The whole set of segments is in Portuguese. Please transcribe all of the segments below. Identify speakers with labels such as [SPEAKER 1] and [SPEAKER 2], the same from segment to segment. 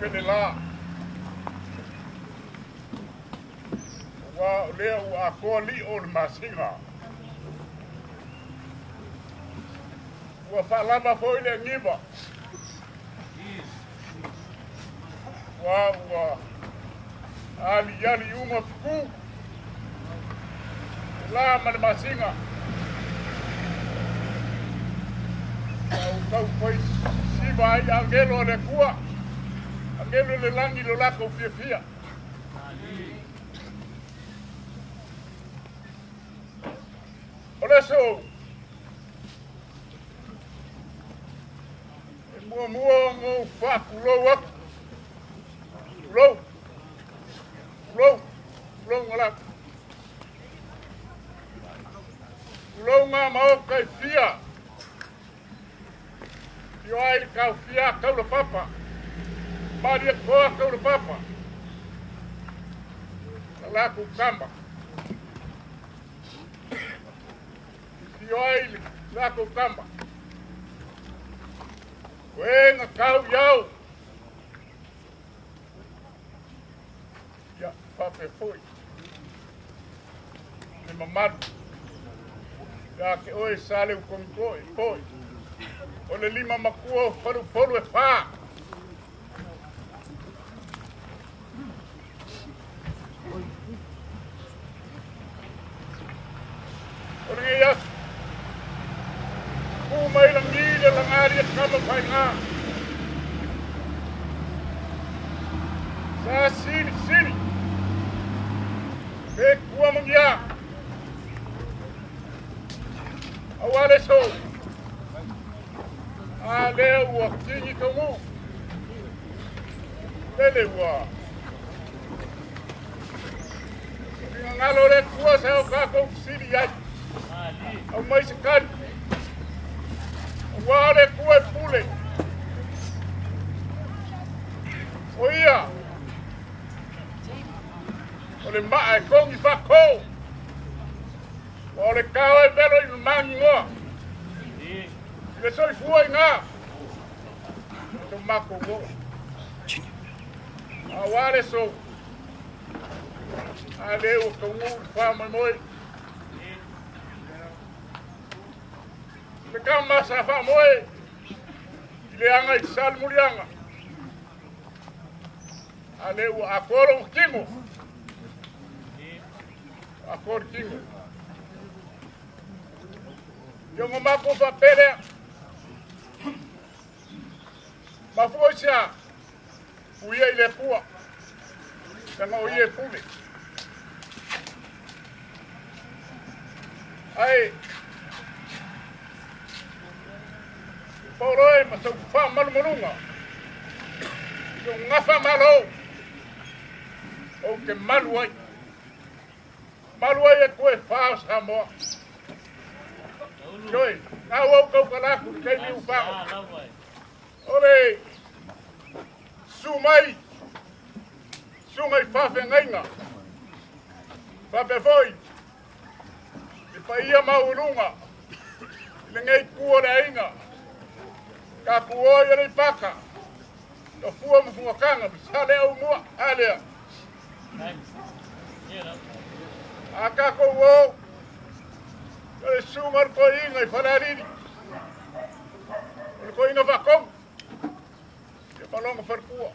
[SPEAKER 1] pele la. Ua lea ua akoa le masiga ua fa'alava fo'i le agiva ua ua aliali uga puku la ma le masiga au tau siva ai agelo le kua. También lo lelan y lo lajo, fía. Sale u komikoi, koi. o le lima makua faru faru e whā. O le ngei asu. Ku mai la ngile la ngāri e kama whai ngā. Sa sini sini. Pe Awale so. a lea ua kingi tongu. Lele ua. Tinga ngalo re kua sa o kako kusiri ai. Au mai se kari. Ua re kua e pule. O ia. O le maa e kongi whako. O le kawa e vero i mangi ngoa. Le soi fuai ngā. Te mako mo. A ware so. A le o ka ngu wha mai moi. Le ka masa wha moi. I le anga i sal murianga. A le o a koro kingo. A koro kingo. Yongo mako pa ma fuo sia u ye le pua ka no ye pume ai Pauroe, ma tau pā malu marunga. Tau ngafa malo. O ke malu ai. Malu ai e koe pā Samoa. Kioi, nā wau kau ka lāku, kei miu pāo. Ore, sumai, sumai whawhe ngainga, whawhe foi, i paia maurunga, i le ngei kua le ainga, ka kua i rei paka, ka fua mfunga kanga, sale au mua, alea. A ka ko wo, e sumar ko inga i ko inga whakonga, malonga farpua.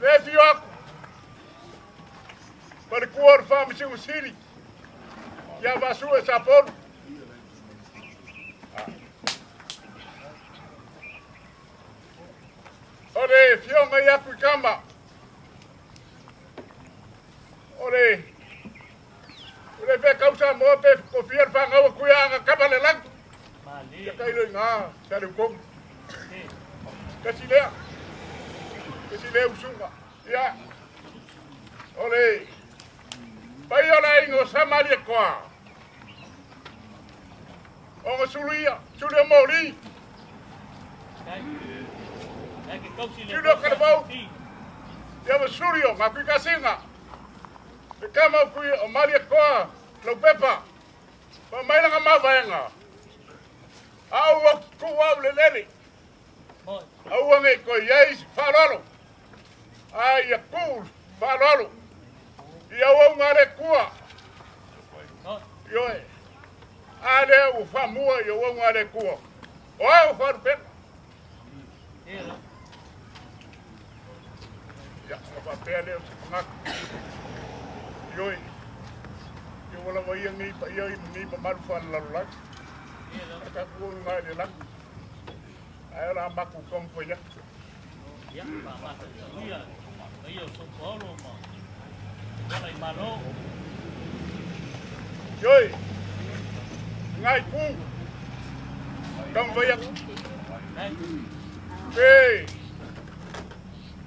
[SPEAKER 1] Le fio aku. Pare kuar fama si usiri. Ya vasu e sapor. Ore fio nga yaku i kama. Ore. Ore fe kausa mo pe ko fier fa nga ku ya nga kabale lang. Ya Cachiléa. Cachiléa usunga. Ja. Ole. Pai ola ingo samalia kijk, Ongo suluia. Suluia mori. Suluia karabau. Ia wa surio ngaku kasinga. Kama kui o malia koa. Lo pepa. Pa maila ka mawaenga. Au wa kuwa ulelele. au ange ko yeis farolo ai a kul farolo i au ngare kua. Yoe ale u famua i au ngare kua. O au far pe ya o va pe ale na yoe yo wala mo yeng ni pa yoe ni pa marfan la la ka ku ngare la Ai ora maku kom ko ya.
[SPEAKER 2] Ya, ma ma ta ia. Ia so polo ma. Mana i malo.
[SPEAKER 1] Ioe. Ngai. Kam wa ya.
[SPEAKER 2] Nei,
[SPEAKER 1] Ei!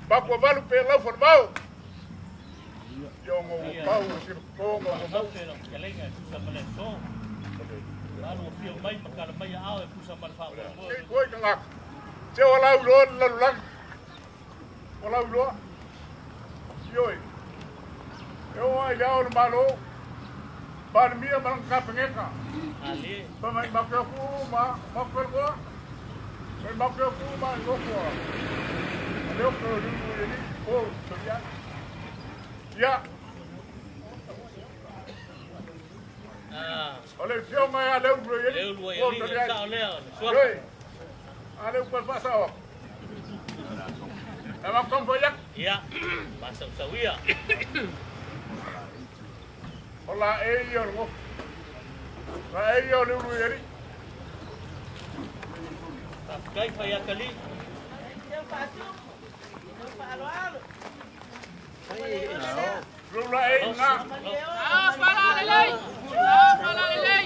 [SPEAKER 1] Bakwa valu pe lau formau. Yo ngo pau si ko ngo
[SPEAKER 2] ma mau te no kelenga sa male so. Lalu o fio mai kala mai ao e pusa mal fa mo.
[SPEAKER 1] Ei koi kanga. se o lau luôn la lang o lau lo yoi e o ai ao le malo par mia man ka pengeka
[SPEAKER 2] ali
[SPEAKER 1] pa mai ma ko ku ma ma ko ko mai ma ko ku ma ko ko le ko ru ni ko to ya ya
[SPEAKER 2] Oleh
[SPEAKER 1] siapa
[SPEAKER 2] yang
[SPEAKER 1] ada
[SPEAKER 2] ulur
[SPEAKER 1] ini?
[SPEAKER 2] Ulur ini,
[SPEAKER 1] kau leh. Ada upal pasau. Emang kom banyak?
[SPEAKER 2] Iya. Pasau sawia.
[SPEAKER 1] Ola eyor ngof. Ba eyor ni ulu yeri.
[SPEAKER 2] Kai fa yakali. Yang
[SPEAKER 1] pasu. Yang pa alu
[SPEAKER 3] alu. Rula eyor. Ah, para lelei.
[SPEAKER 1] Ah, para lelei.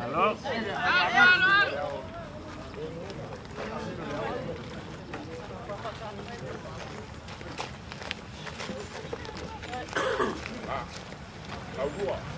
[SPEAKER 1] Alors
[SPEAKER 3] Ah,
[SPEAKER 1] à vous.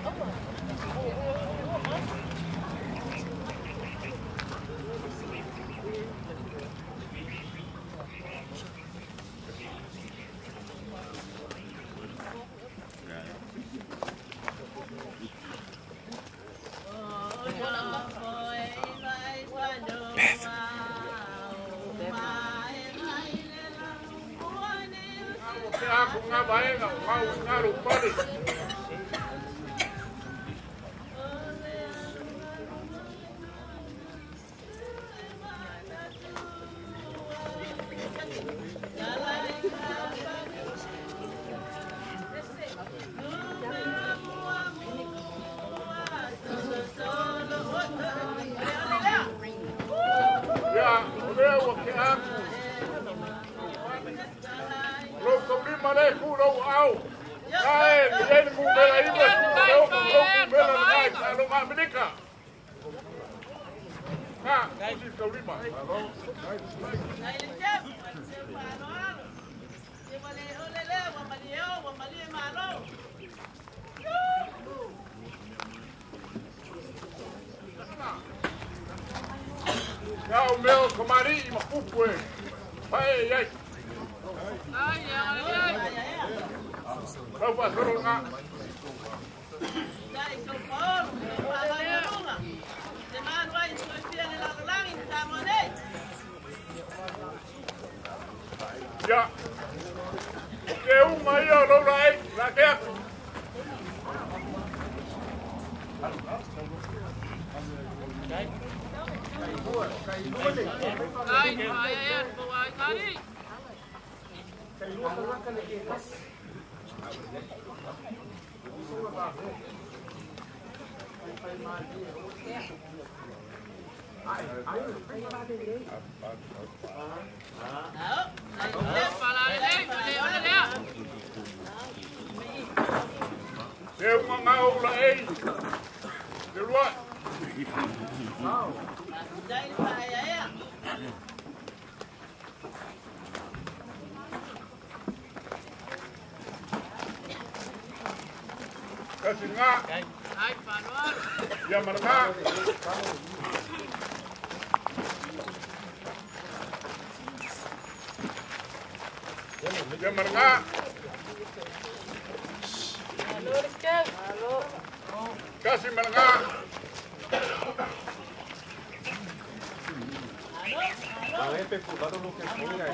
[SPEAKER 1] ne kuuluu au. Näin, en mun vielä ilmestyy, ne on mun joku vielä näin, täällä on vaan minikään.
[SPEAKER 3] Ah, música Lima.
[SPEAKER 1] É o meu, com
[SPEAKER 4] Marinho, Mapuco, hein? Vai, aí luna. Semana vai, estou enfiando lá no lang, tá monei.
[SPEAKER 1] Ya. Ke uma ia lo lai, la ke aku.
[SPEAKER 3] Ai, ai, ai, ai, ai. Fala,
[SPEAKER 1] Dia uma mau la ei.
[SPEAKER 4] Dia
[SPEAKER 1] luat. Mau.
[SPEAKER 3] Dai pa
[SPEAKER 1] ya ya. Kasing nga. Ay, panuan. Yan, marama. Yan, marama. Kasing marama. A ver, perturbaron lo que ponga.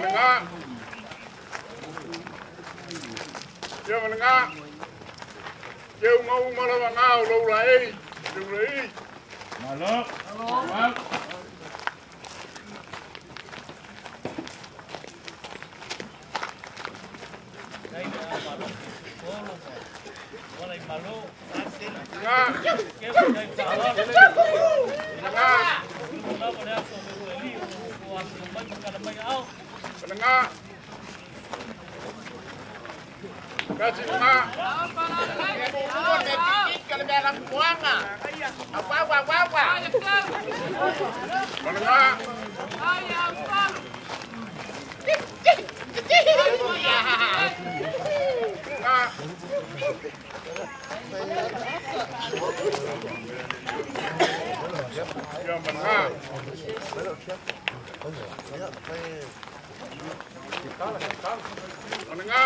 [SPEAKER 1] Venga. Chưa mà ngã.
[SPEAKER 2] Chưa ngâu mà
[SPEAKER 1] nó
[SPEAKER 2] mà ngao lâu lại
[SPEAKER 1] Đừng
[SPEAKER 2] lấy Mà lớp. Mà lớp. Penengah. Kasi mga... Puno, may pikit ka na
[SPEAKER 1] meron buwang ah. Ang wawa, wawa. Mga nga. Ay,
[SPEAKER 5] ang pang. Ya, mga. Mga
[SPEAKER 1] nga.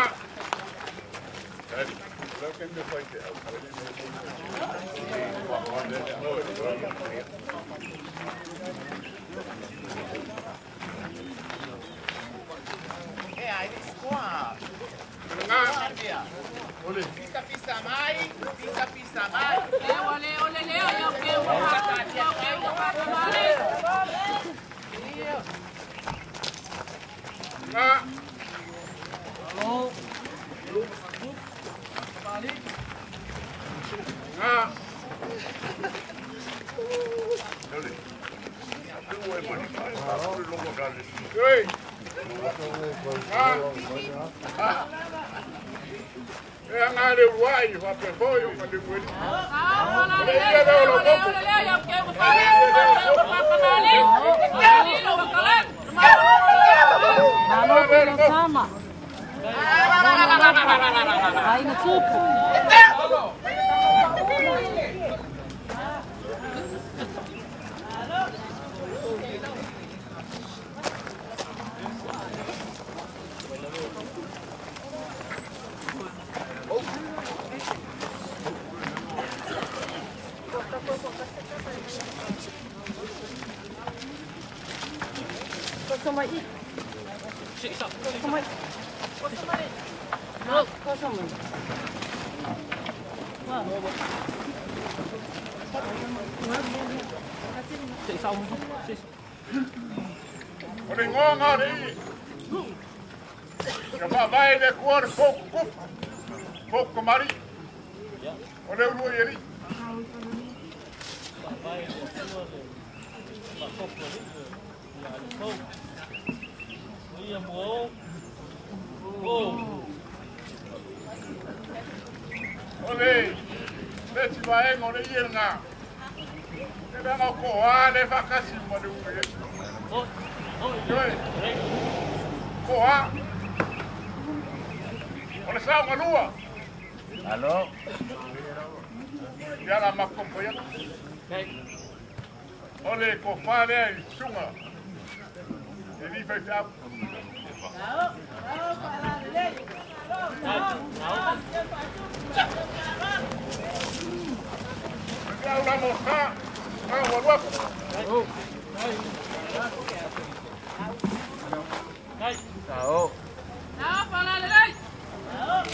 [SPEAKER 5] Pisa, pisa mais, pisa, pisa mais.
[SPEAKER 1] Nga. Nga. Oi. Nga. É nga le wai, wa pe foi o ka le wai.
[SPEAKER 6] Halo, kuna sama. Haina tupu. Kasama i. Kasama i. No, kasama i.
[SPEAKER 1] O le ngonga re i. Ka fa vai le kuar fok kup. Fok kamari. O le uru i ri.
[SPEAKER 2] Vai ko ko ba ko Come on. 上面的。哇，我
[SPEAKER 1] 我。再烧，谢谢。我的我我的，要把买的锅儿破破破个
[SPEAKER 2] 马
[SPEAKER 1] 里，我的锅儿里。
[SPEAKER 2] 哎呀，我错了，我错了，我错了，哎呀，我，哦。Oh.
[SPEAKER 1] Oi. Ko a. O le sa nga lua.
[SPEAKER 5] Alô?
[SPEAKER 1] Ya la makompo ya.
[SPEAKER 2] Kai.
[SPEAKER 1] Ole ko whare i sunga. E ni whai whiau. Whiau la mo ka. Ka waruaku.
[SPEAKER 3] Nao, whala lelei.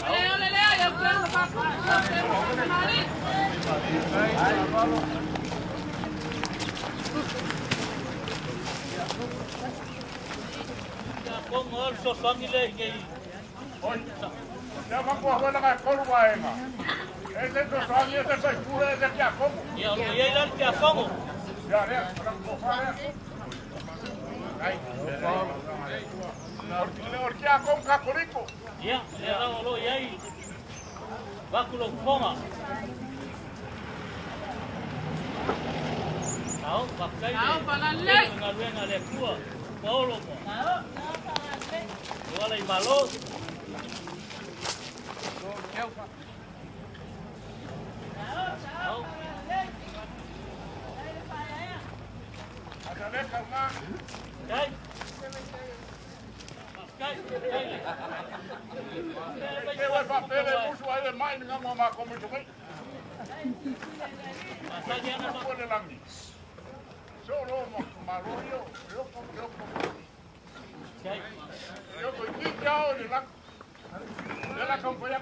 [SPEAKER 3] Ole, ole, lea, iau keu ma whakupu, iau keu ma whakamali.
[SPEAKER 2] Ya kong ngol so sangi le ngai.
[SPEAKER 1] Oi. Ya ma ko wala ka koru wa e nga. E te to sa ni te sai pura e te kia komu.
[SPEAKER 2] Ya lo.
[SPEAKER 1] Ya ka koriko.
[SPEAKER 2] Ya, le ra lo ye. Bakulo konga. Tao, pakai.
[SPEAKER 3] Nao, whala lelei.
[SPEAKER 2] Ngaluenga le. Paulo. Tao.
[SPEAKER 1] Ata le tu mai.
[SPEAKER 2] Masanya na
[SPEAKER 1] Ko le lo mo ma ro Yo, pues, ¿qué ya? ¿De la
[SPEAKER 2] compañía?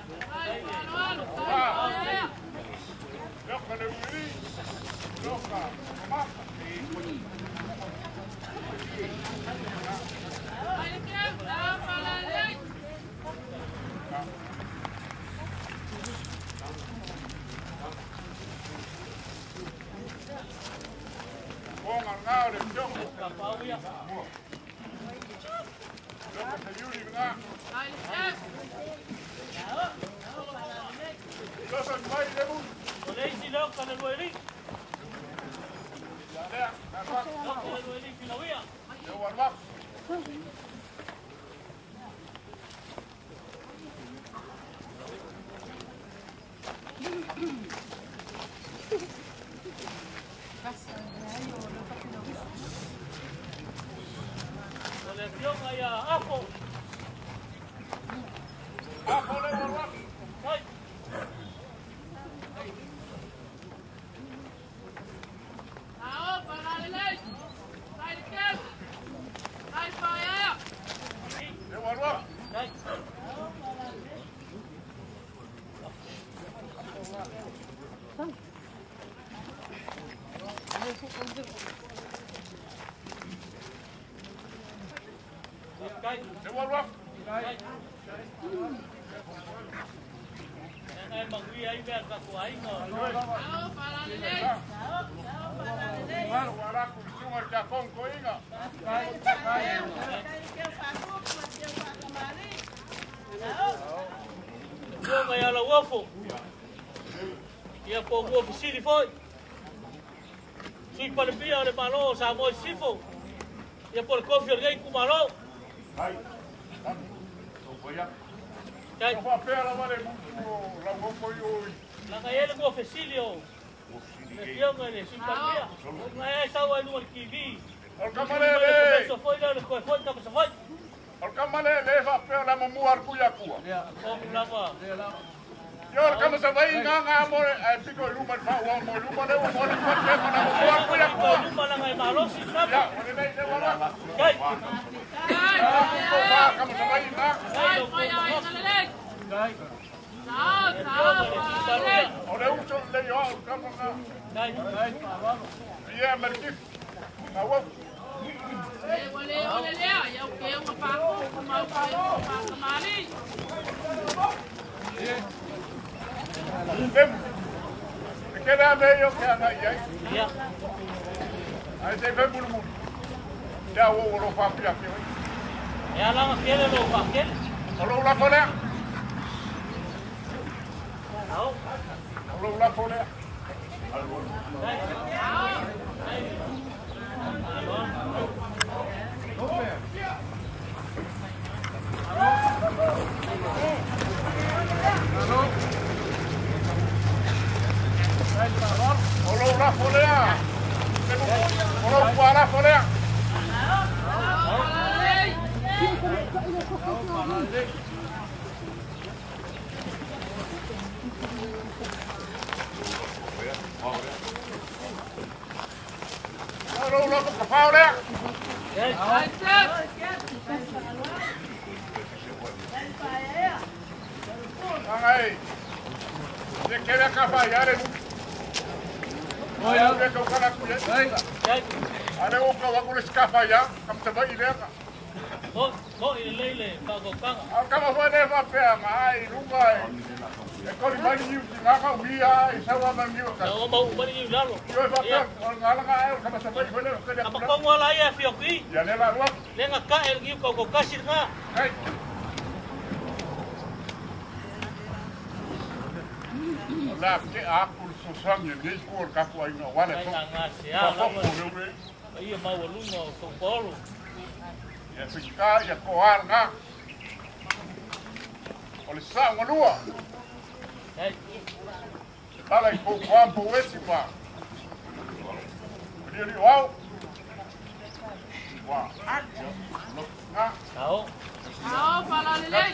[SPEAKER 2] sa mo sifo. Ia por kofi ngai ku malo.
[SPEAKER 1] Ai. Ko ko ya.
[SPEAKER 2] Kai.
[SPEAKER 1] Ko fa pera vale mu. La mo ko yo.
[SPEAKER 2] La ele mo fesilio. Le pia ngai sui pale pia. Ngai sa wa lu ki vi.
[SPEAKER 1] Al kamalele.
[SPEAKER 2] So foi la ko foi foi.
[SPEAKER 1] Al kamalele fa pera mo mu ar ku ya ku.
[SPEAKER 2] Ko lava.
[SPEAKER 1] nga nga mo ay piko luma pa wa mo luma de mo ni ko te mo na mo wa ko ya
[SPEAKER 2] ko luma na ngai malo si
[SPEAKER 1] na
[SPEAKER 2] ya
[SPEAKER 1] mo ni de wa la
[SPEAKER 2] kai
[SPEAKER 3] kai
[SPEAKER 1] ka mo
[SPEAKER 3] sa
[SPEAKER 1] bai ma kai kai
[SPEAKER 3] ai na le kai Sao, sao, sao, lên.
[SPEAKER 1] Ở đây cũng chọn lên nhỏ, các con
[SPEAKER 2] nào.
[SPEAKER 1] Đây, đây. Yeah, mình
[SPEAKER 3] kịp. Nào không? Olé, olé, olé. É o quê? Uma paco, uma
[SPEAKER 1] paco, uma paco, uma paco. Kenarda yok yani
[SPEAKER 2] ayay.
[SPEAKER 1] Ay sen ben bunu mu? Ya o o fa pia pia.
[SPEAKER 2] Ya la ma kele
[SPEAKER 1] lo fa kele. Olo la pole. Olo la pole. Alo. Alo. Kwa folea. Ai. Você quer acabar yare. Olha, que o cara cuida. Are o ka wa kule skafa ya, kam انا كوكا ka
[SPEAKER 2] wia ko
[SPEAKER 1] ya ya
[SPEAKER 2] nga.
[SPEAKER 1] Sang ye ni ko ka ko ai no wa le
[SPEAKER 2] Ai
[SPEAKER 1] to.
[SPEAKER 2] na nga se
[SPEAKER 1] Ka
[SPEAKER 2] a
[SPEAKER 1] ko
[SPEAKER 2] la.
[SPEAKER 1] ko le le.
[SPEAKER 2] Ia mau lunga o so polo.
[SPEAKER 1] Ya fi ka ya ko ar nga. O le sa ngolua.
[SPEAKER 2] Ai,
[SPEAKER 1] Kala i kou kwa mpo wesi pa. Riri wau. Wa ajo. Lok nga.
[SPEAKER 2] tao.
[SPEAKER 3] Ao, fala lelei.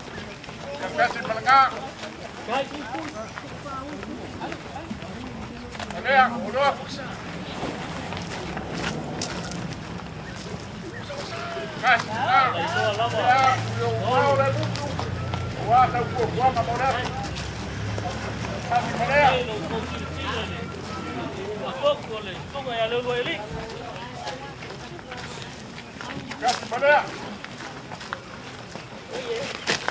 [SPEAKER 2] Despesin para cá. Olha, olha. Caixa, caixa. Olha, olha.
[SPEAKER 1] Guarda o corpo,
[SPEAKER 3] a morada. Sabe,
[SPEAKER 1] olha. Pouco, olha. Pouco, olha,
[SPEAKER 2] olha ali. Caixa, olha. Yeah.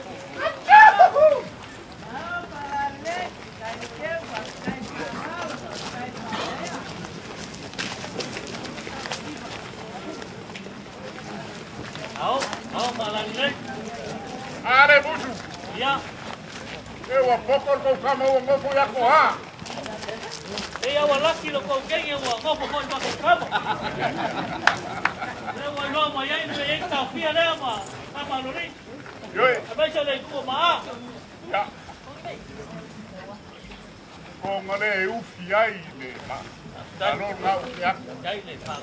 [SPEAKER 1] Are busu.
[SPEAKER 2] Ya,
[SPEAKER 1] E wa pokor ko kama wa ngofo ya ko ha.
[SPEAKER 2] e ya wa laki lo ko ke ye wa ko ko ko ba ko kama. Le wa no ma ya ni e ta fia le ma. Ta ma lo ni.
[SPEAKER 1] Yo.
[SPEAKER 2] A veces le ko ma.
[SPEAKER 1] Ya. Ko ngale e ufi ai le ma. Alo na ufi ya.
[SPEAKER 2] Ai le pa.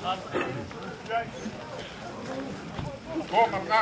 [SPEAKER 1] Ko nga.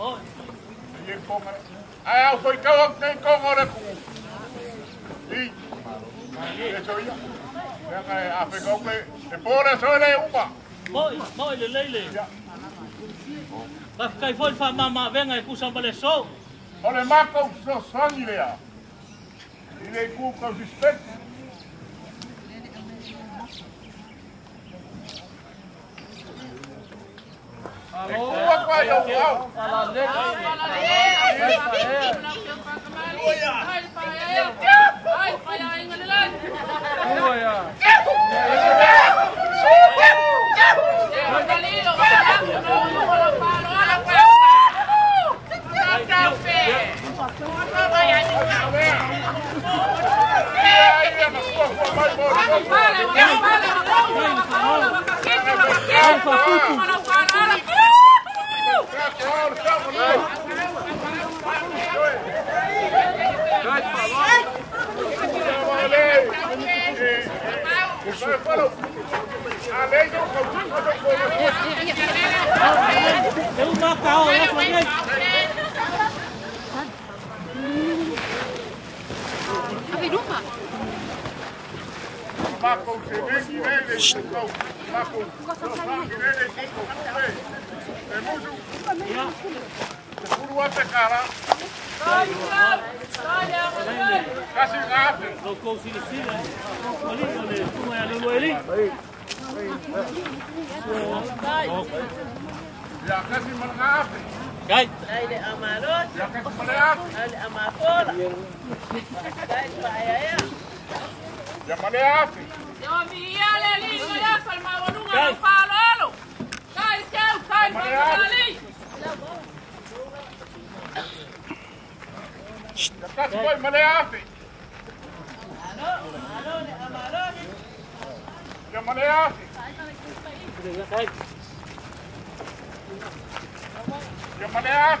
[SPEAKER 2] Moi.
[SPEAKER 1] Ie ko nga. Ai au koi kau au nei ko nga le ku. I. E so ia. Ya e a pe kau pe. E pore so le uma.
[SPEAKER 2] Moi, moi le leile.
[SPEAKER 1] Ya.
[SPEAKER 2] Ka kai foi fa mama venga e kusa bale so.
[SPEAKER 1] O le mako so sangi lea. I le ku kau suspect. Buat kau yang kau.
[SPEAKER 3] Alfa, Tutu. Lelei. Ai, pa kamali. Ai, pa ia. Ai, pa ia
[SPEAKER 1] kau. Nele se kau. E musu. Te puru ate kara. Kasi ngate.
[SPEAKER 2] Lo kou sila sila. Mali mo le, kuma ya lulu eli.
[SPEAKER 1] Ya kasi man ngate.
[SPEAKER 2] Gai,
[SPEAKER 5] Dai le amarot,
[SPEAKER 1] Ya
[SPEAKER 5] paaya.
[SPEAKER 1] Ya maleak.
[SPEAKER 3] Yo mi ale ligo ya palo. Kai pali.
[SPEAKER 1] Ya kasi boy maleak. Ya maleak.
[SPEAKER 2] gai.
[SPEAKER 1] Ya maleak.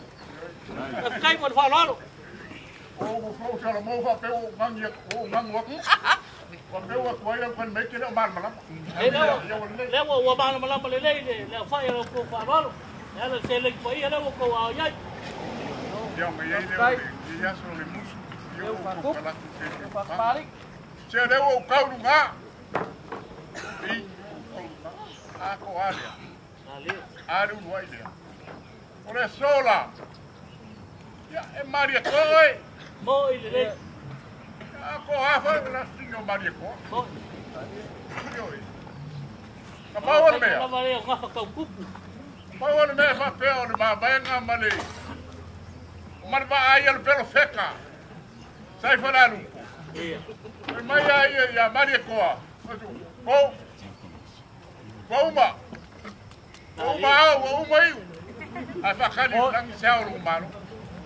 [SPEAKER 2] E kai mo fa lolo.
[SPEAKER 1] O mo fo sa mo fa pe o mang ye o mang wa. Wa pe wa ko ya kon me ke le mal malam.
[SPEAKER 2] E le le wo wo ba ma la le le le le fa ya ko fa lolo. Ya le se le ko ia le wo ko a ya.
[SPEAKER 1] Ya me ye le ya so le musu. Yo ko kala ku ke. Se le o kau nga. I a ko ale.
[SPEAKER 2] Ali.
[SPEAKER 1] Ale un wai le. Ore sola. Ya e Maria ko e.
[SPEAKER 2] Mo ile le.
[SPEAKER 1] A ko ha fa la sinyo Maria ko.
[SPEAKER 2] Mo.
[SPEAKER 1] Yo e. Ka pa wa me.
[SPEAKER 2] La va le nga fa ka kupu.
[SPEAKER 1] Pa wa me fa pe o ma ba nga male. Mar ba ai el pelo seca. Sai lu.
[SPEAKER 2] Ia.
[SPEAKER 1] E mai ai ya Maria ko. Ko. Ko uma. Ko uma o uma i. A fa kali lang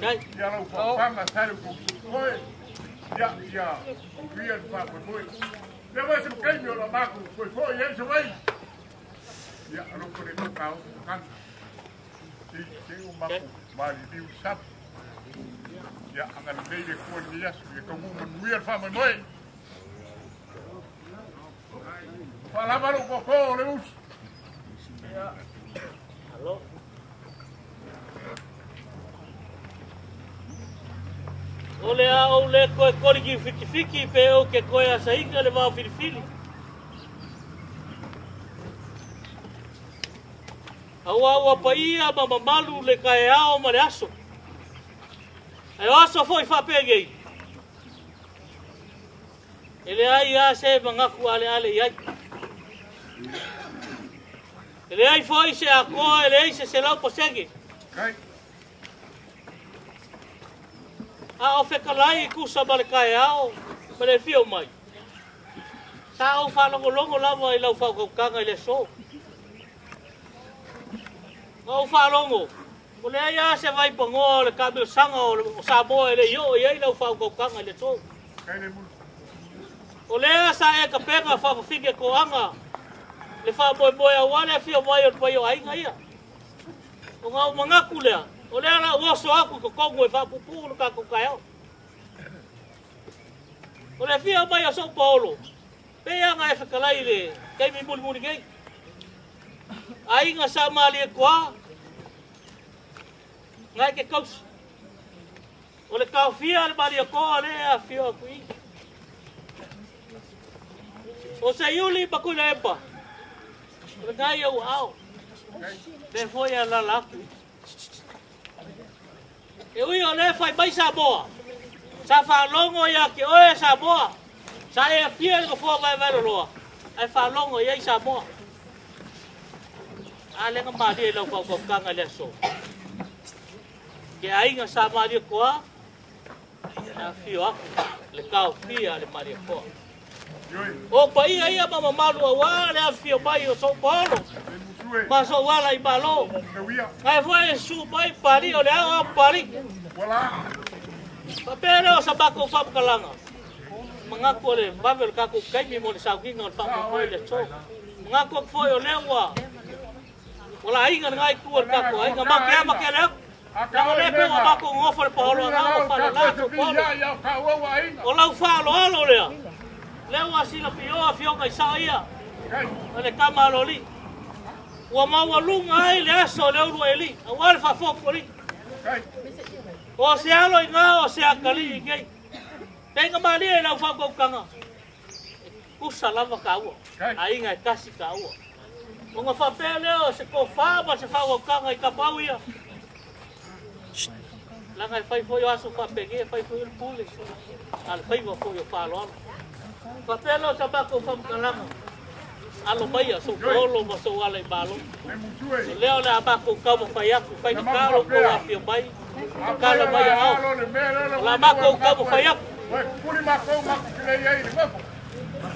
[SPEAKER 1] Kijk. Ja, van oh. pam, maar Ja, ja. Wie het mooi. neem maar een bekend op dat voor je. Ja, loop voor dit. Kan. Die zing maar die nieuw sap. Ja, en dan deed ik gewoon de. Je komt weer van mooi. Hallo.
[SPEAKER 2] Hello. Ole a o le koe kori ki fiki pe o ke koe a sainga le mau filifili. Aua aua pa ia ma mamalu le kae ao ma le aso. Ai o aso foi fa pegei. Ele ai a se mangaku ale ale iai. Ele ai foi se a koa ai se se lau posege.
[SPEAKER 1] Kai,
[SPEAKER 2] A o whekalai i kusa male kai ao, ma le fio mai. Sa au whanongo longo lama i lau whakaukanga i le so. Au whanongo, o le ai a se vai pangoa o le kamil sanga o le- Samoa i le io i ai lau whakaukanga i le so. O le a sa e ka penga whakawhike ko anga, Le wha moe moe a wane a mai o pai o ainga ia. O ngau mangaku lea. O lea la uoso aku ko kongu e wha pupu lo ka kukai au. O le fia mai o São Paulo. Pea nga e whakalai le. Kei mi muli muli kei. Ainga sa mali e kua. Ngai ke kausi. O le kau fia le mali e koa a fia o kui. O se iuli pa kui na epa. O le ngai au au. Le foi a la laku. E ui o le fai mai sa boa. Sa fa longo ia ke oe sa boa. Sa e a fia le kofua vai vai roa. Ai fa longo ia i sa boa. A le ngama di lau kau kau kanga le so. Ke ainga sa maria koa. A fio aku. Le kau fia le maria koa. O pa ia ia mama malu a le a fio mai o so paulo. Ma so wala i malo. Ngai foi su mai pari o le a pari. Papere o sabako fam kalanga. Mengaku le babel kaku kai mi mo le sau kinga fa mo le so. Mengaku foi o lewa. Wala ai ngan ngai kuar kaku ai ngam ke ma ke le. Nang le pe o bako ngofo le polo na o fa la so polo. O lau fa lo alo le. Lewa sila pio a fio kai sa ia. Le kama lo li. Wa ma wa lunga ai le aso le uru eli. A wale fa foko li. O se alo i ngā o se akali i kei. Tenga mali e lau whako kanga. Kusa lava ka ua. A inga e kasi ka ua. O ngā whapea leo se ko whāma se kanga i ka pau ia. Langa e whai foi o aso whapege e whai foi o pule. Ale whai wa foi o whalo alo. Whapea leo sa bako whamkalanga. Alo mai a so polo ma so ala i malo. Leo le a bako kama whai aku. Whai ni karo ko a pia mai. Kala mai au. La mako ka mo fai ap.
[SPEAKER 1] Kuli mako mako kile yai ni mako.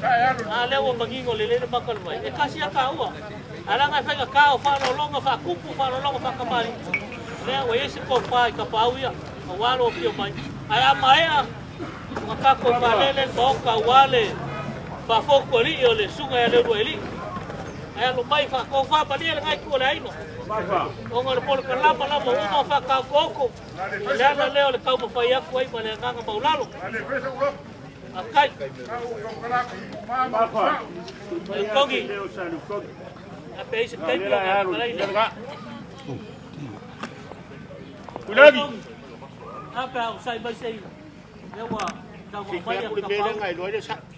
[SPEAKER 1] Kai alo.
[SPEAKER 2] A le o mangingo le le mako mai. E kasi aka ua. Ala nga fai ka o fa lo longa fa kupu fa lo longa fa kamari. Le o ese ko fa ka pa uia. O walo o pio mai. Ai a mai a. Nga ka ko fa le le mo ka wale. fa fo ko ri o le sunga le rueli ai là lo mai fa ko fa pa ni le ngai ko le ai no o ngol pol ka
[SPEAKER 7] la la mo ma fa ka koko le ala le o le
[SPEAKER 2] ka
[SPEAKER 7] mo
[SPEAKER 2] fa ya ko ai pa le nga ma ulalo akai
[SPEAKER 7] cái kogi a pe
[SPEAKER 2] se kai
[SPEAKER 7] lo cái Kulagi. Apa cái bai
[SPEAKER 2] sei. Dewa. Kau mau bayar kau. Kita boleh beli dengan air dua je satu.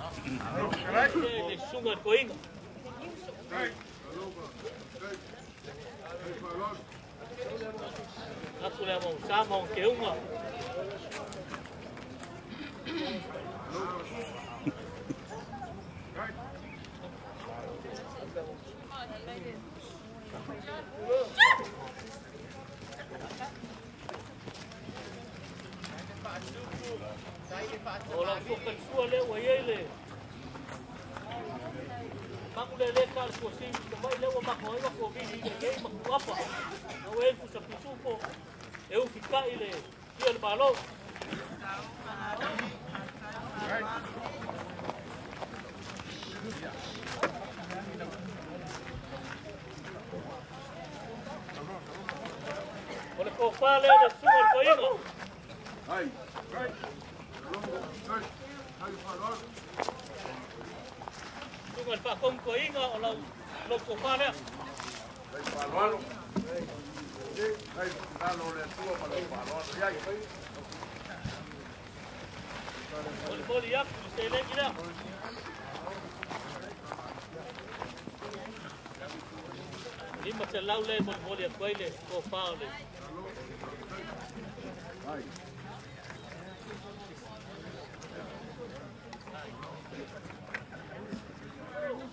[SPEAKER 2] Nessuno al coino. Nasu le usamo anche uno. Hola, suca el suelo, güey, makuleleka alikosivi komai leua makoaiga kovili ilegei makuapa au e pusapisupo e ufika'i le ia le malo o
[SPEAKER 1] le
[SPEAKER 2] kofā lea le suga le koiga Right, right. Right. Right. Right. Right. Kung alpa o le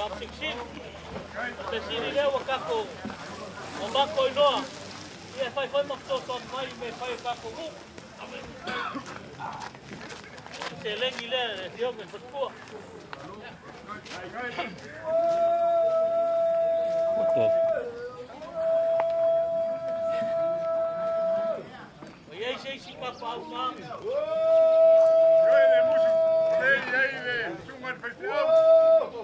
[SPEAKER 2] papsiksim, tesirile o kako, o mako inoa, i e fai fai maftoto mai me fai kako u, se lengi le, e
[SPEAKER 1] tio me
[SPEAKER 2] fotkua. Oye, se isi papa au
[SPEAKER 1] mami. Oye, musu,
[SPEAKER 2] oye, oye, sungan festival.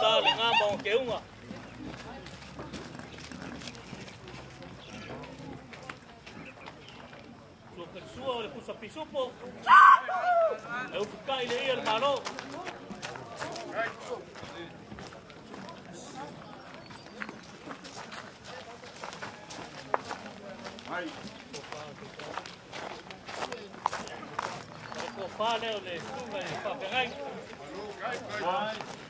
[SPEAKER 2] mo masali nga mo ke unga. Sua ke sua o le pusa pisupo. E upu kai le ia le malo.
[SPEAKER 1] Ai.
[SPEAKER 2] E.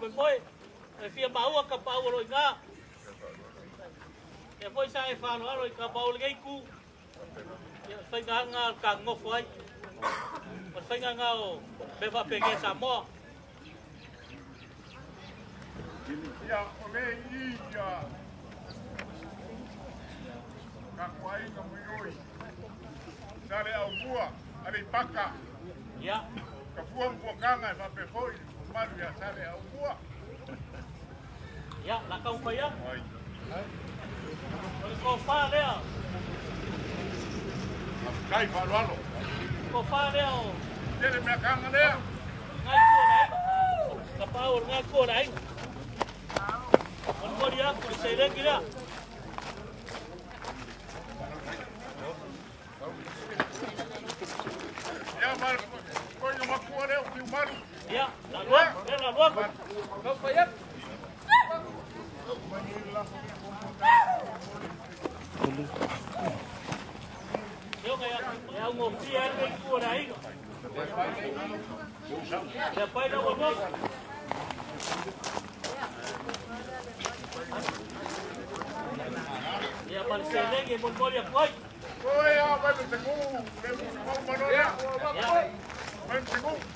[SPEAKER 2] moe moe, e fia maua ka pau roi i ngā. E foi sa e whanu alo i ka pau le geiku. E fai ngā ngā ka ngofu ai. E fai ngā ngā o bewha pege sa moa.
[SPEAKER 1] Ia o me i ia. Ka kuai ka muioi. Sare au mua, ane i paka.
[SPEAKER 2] Ia.
[SPEAKER 1] Ka fuam fuakanga e fape foi. Ia.
[SPEAKER 2] Mario sabe a rua. Ya, la
[SPEAKER 1] cão foi
[SPEAKER 2] ya. Oi. Ficou fã,
[SPEAKER 1] né? Cai, varualo. Ficou
[SPEAKER 2] fã, né? Tira minha cama, né? Ngai cua, né? Capau, ngai cua, né? Còn
[SPEAKER 1] có đi á, còn xảy lên kia đó.
[SPEAKER 2] Yeah, but, but you're my quarter, đấy, my... Yeah. Depois eu vou. E apareceu ninguém, e botou ali a coisa.
[SPEAKER 1] Foi, ó, vai me segundo. Vai me segundo, mano. Vai me
[SPEAKER 2] segundo.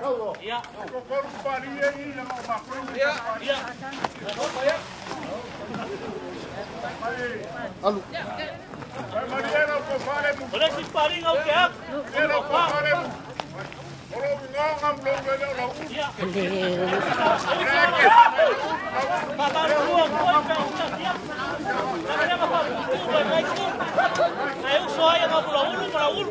[SPEAKER 2] Kaudo. Iya. Kau kau ya ini ya,
[SPEAKER 1] ya, Iya.
[SPEAKER 2] ya
[SPEAKER 1] Alu. ya, kau pare.
[SPEAKER 2] Boleh si pari kau ke?
[SPEAKER 1] Mariano kau pare. Orang ngam belum
[SPEAKER 2] belum
[SPEAKER 1] belum.
[SPEAKER 2] Iya. Kata dua kau pesta siap. Karena apa? Ayo soalnya mau pulang ulu pulang ulu.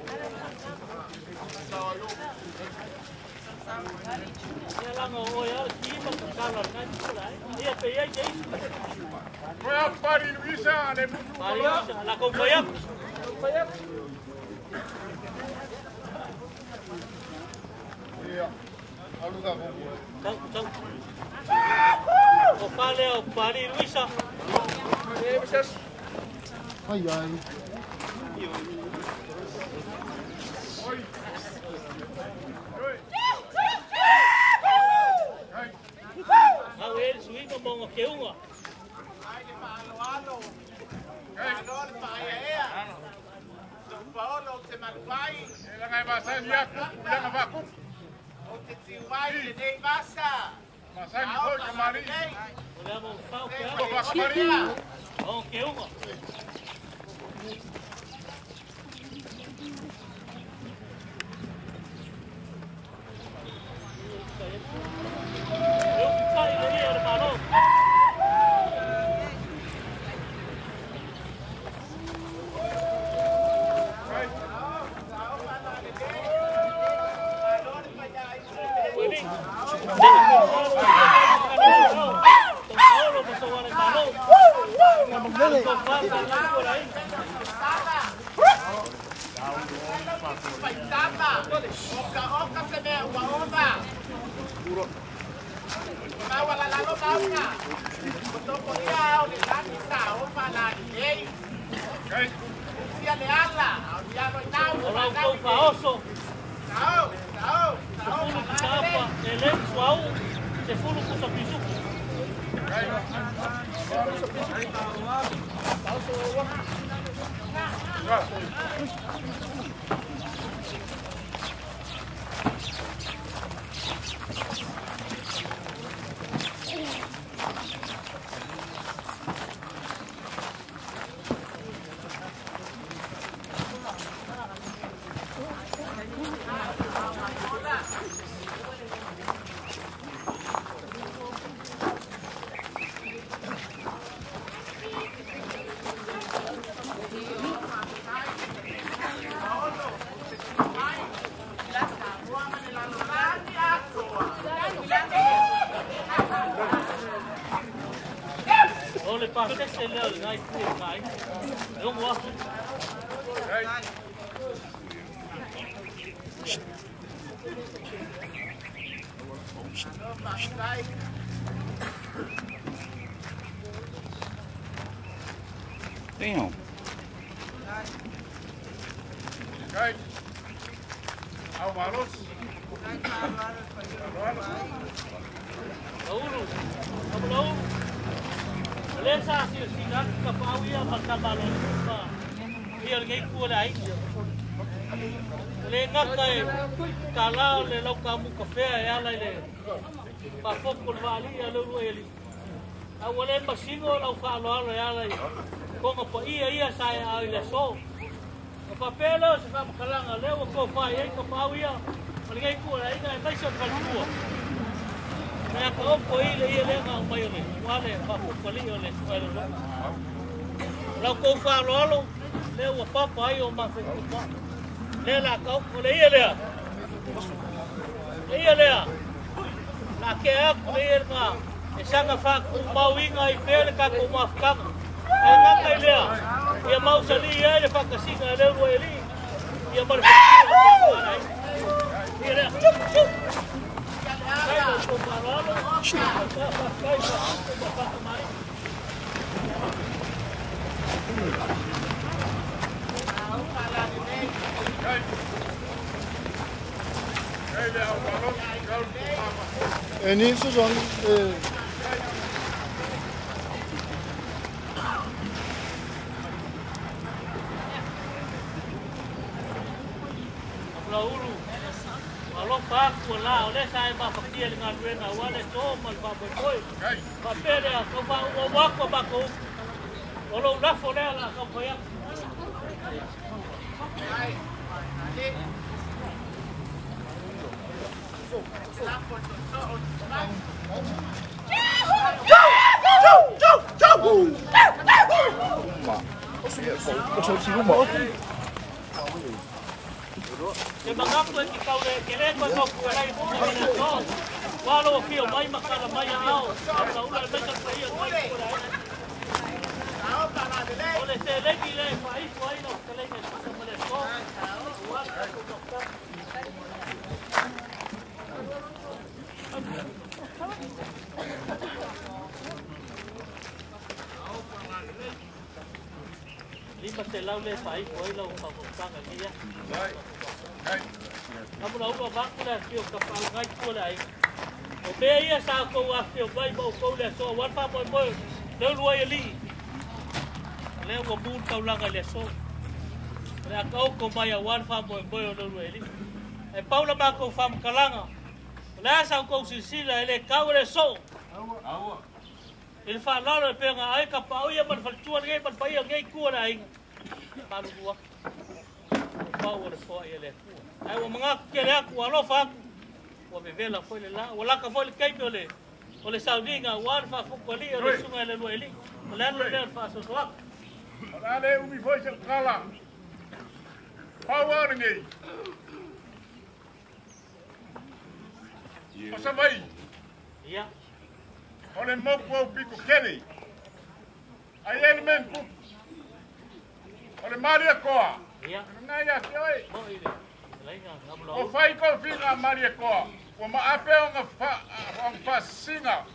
[SPEAKER 1] Ai ai.
[SPEAKER 2] Suinga mongo ke unga.
[SPEAKER 1] Ela ngai masani ya ku, ela ngai ku. Masani ko ke mari.
[SPEAKER 2] O le mo pau ke
[SPEAKER 1] Ko
[SPEAKER 2] au.
[SPEAKER 1] ba mari.
[SPEAKER 2] O ke unga. Oso. Tapa, e le suau, se fulu ku sa pisuku. O le pa se se leo ngai ku ngai. Eu mo.
[SPEAKER 8] Damn.
[SPEAKER 1] Kai. Au malos.
[SPEAKER 2] Auru. Kamu lau. Le sa si si ka ka pa ia pa ka ba lo pa. Ia ngai ku lai. Le ngaka e ka la le lau ka mu ka fe ya la le. Pa fo ko vali ya le ru ele. Au wale masingo lau whaaloalo e ala i. Konga pa ia ia sa e au i le so. O papelo se wha makalanga leo o ko whai ei ka pau ia. Malingai kua la inga e maisa whalkua. Mea ka opo i le ia lenga o mai o le. Wale whapupali o le suelo lo. Ko whaaloalo leo o papa ai o mawhikupa. Le la ka opo le ia lea. Le ia lea. Na ke aku le ia ngā. E sanga wha ku mau inga i pēle ka ku mawhikanga. E ngā kai lea. Ia mau sa li ia le whakasinga e leo e li. Ia mara whakasina. Ia lea. Chup, chup.
[SPEAKER 8] Øh, son eh øh.
[SPEAKER 2] Laulu. Alo paku la, ole sai ba pakia le ngai na wale to mal ba boy boy. Ba pere ko ba o wa ko ba ko. Olo la fo le la ko ya. 手指都冇。你問啱佢結構嘅，嘅咧佢個佢係好嘅人咯。哇！老表咪乜㗎啦，咪又手嚟咪就死人咪過嚟。我哋射呢啲咧，快快落嘅咧，就咁嘅咧，多。你咪食嬲咧洗鬼咯，我唔生人啲啫。有冇攞個麥咧？叫個包雞過嚟。我俾依三個啊，叫威冇高咧，所以揾翻妹妹，你攞嘢呢？你我冇夠 lang 嘅咧，所以你阿高個咪又揾翻妹妹，我攞嘢呢？誒，包啦嘛，個翻唔夠 lang 啊！Sa ko sisila ele kau le so. Il fa lalo e penga ai ka pa ia man fal tuan ngai man pa ia ngai ku na ai. Pa lu wa. Pa wa le fo ia le ku. Ai wa manga ke le ku alo fa. Wa be vela foi le la. Wa la ka foi le kai ole. Ole saudinga wan fa fu ko li ole sunga le lu eli. Ole le le fa so so.
[SPEAKER 1] Ale umi foi se kala. Osa mai.
[SPEAKER 2] Ia.
[SPEAKER 1] Ole moku au piku kene. Ai ele men ku. Ole Maria koa.
[SPEAKER 2] Ia.
[SPEAKER 1] Ngai ya ke oi.
[SPEAKER 2] Mo ile.
[SPEAKER 1] O fai ko finga Maria koa. Wa ma ape o nga fa o fa singa.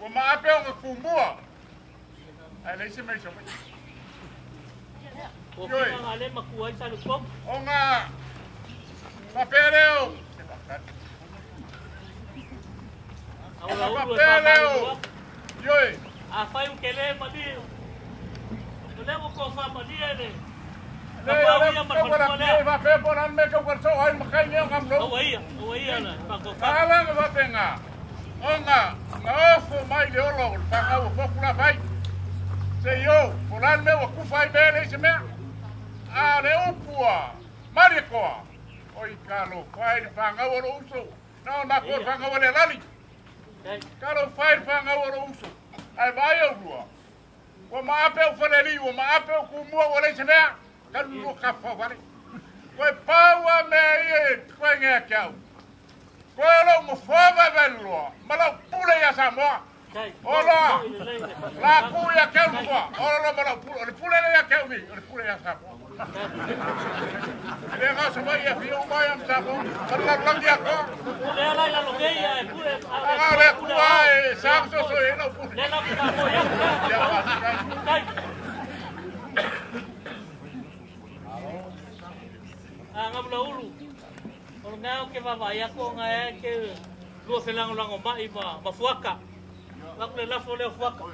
[SPEAKER 1] Wa ma ape o nga kumbua. Ai le se mai so.
[SPEAKER 2] O fina ngale maku ai sa lu kom.
[SPEAKER 1] O nga Papereo.
[SPEAKER 2] Au
[SPEAKER 1] Papereo. Yoi.
[SPEAKER 2] A fai un kele ma di. Ole mo ko fa ma di ele.
[SPEAKER 1] Le le ko la pe va pe por al me ko ko so ai ma kai ne ngam
[SPEAKER 2] O
[SPEAKER 1] no.
[SPEAKER 2] ia, o ia na pa ko fa.
[SPEAKER 1] Ala nga va penga. Onga, nga ofo mai le olo, pa ka o fo kula fai. Se yo, por al me o ku fai bele se me. A le upua. Mari ko. Oi kalo, fai fa nga o uso. No, na ko fa nga o le lali. Karo fai whanga wara uso. Ai vai e au rua. Wa maape o whaneri, wa maape o kumua o reisanea. Karu no ka whawari. Koe pāua me i e koe ngea kia au. Koe lau mo whawai vai lua. Malau pule ia Samoa. Ola, la kuia keu lua. Ola lo malau pule. Ole pule ia keu ni. Pule ia Samoa. Venga, se vaya, fío, vaya, me saco. Con la playa, ¿no?
[SPEAKER 2] Le la la loquilla, el pure.
[SPEAKER 1] Haga la cuba, el saco, soy el pure.
[SPEAKER 2] Le la pura, ya.
[SPEAKER 1] Ya
[SPEAKER 2] va, Ang abla ulu. Orang ngau ke baba ya ko ngai ke go selang lang ba iba, ba fuaka. Ba ko le la fo le fuaka.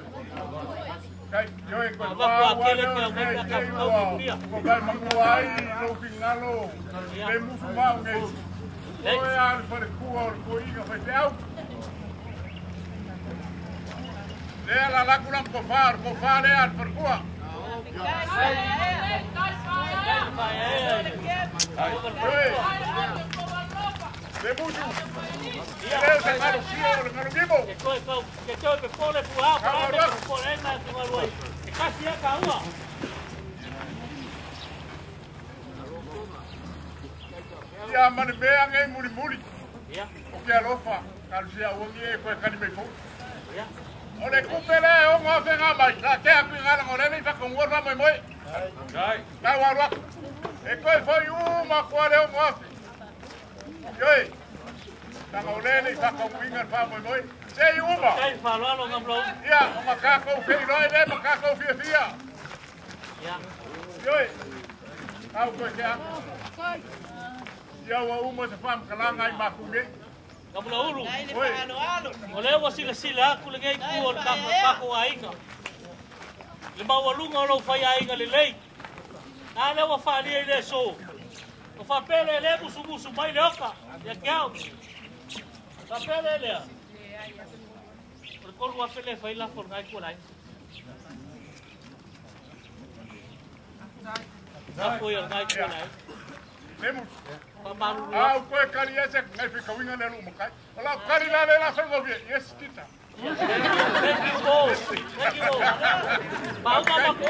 [SPEAKER 1] Lea la ngalo fio le ngalo mimo.
[SPEAKER 2] Que koe kau, ke koe pe pole puha, para me pe pole na te marua. E kasi e ka ua.
[SPEAKER 1] Ia mani mea ngai muri muri.
[SPEAKER 2] Ia,
[SPEAKER 1] O ke alofa. Kalu sia uangi e koe kani mei fo.
[SPEAKER 2] ia.
[SPEAKER 1] O le kupele o ngā whenga mai. La ke a kui ngala ngore ni whaka ngora mai moi. Nai waru aku. E koe whai u ma kua leo ngā whi. Joi. Tanga olele ta ka winger pa moi moi. Sei uma.
[SPEAKER 2] Sei pa lo lo ngam lo.
[SPEAKER 1] Ya, o ma ka ko fi noi le ma ka ko fi
[SPEAKER 2] fi
[SPEAKER 1] ya. Ya. Joi. Au ko ya. Ya wa uma se fam ka langa i ma
[SPEAKER 2] ku me. Ngam
[SPEAKER 5] lo uru.
[SPEAKER 1] Oi.
[SPEAKER 2] O wa sila sila ku le ngai ku o ta pa pa ko ai ka. Le ma wa lu lo fa ya ai ka le le. Wa fa ni le so. O whapele le musu musu mai le oka. Ia ke au. Whapele lea. O le koru wa pele whai la for ngai kualai. Nā koe o ngai kualai.
[SPEAKER 1] Lemus.
[SPEAKER 2] Pamaru
[SPEAKER 1] Au koe kari ese ngai whika winga le lumu kai. Ola kari la le la whenga via. Yes, kita.
[SPEAKER 2] Thank you, Bo. Thank you, Bo. Mau mama ko.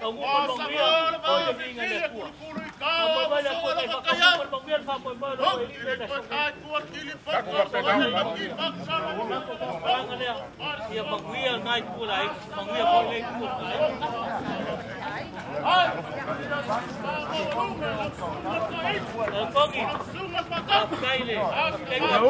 [SPEAKER 2] Ông ngũ quân Bồng Biên, tôi được đi ngày đẹp ông Mà bơi là quân này và tổng ngũ quân Bồng Biên và bồi bơi là bồi đi ngày đẹp của. Các cuộc gặp tại
[SPEAKER 1] đó, Bồng Biên. Vâng, cái
[SPEAKER 2] này, thì Bồng Biên ngay khu đấy, Bồng Biên không lên khu đấy. Ờ, có gì? Cây này, cây này.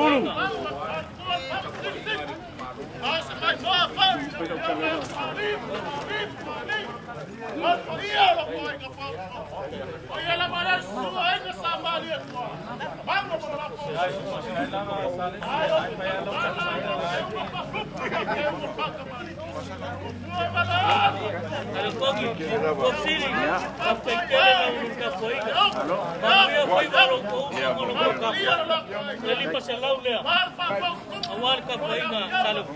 [SPEAKER 2] Marfa, Marfa,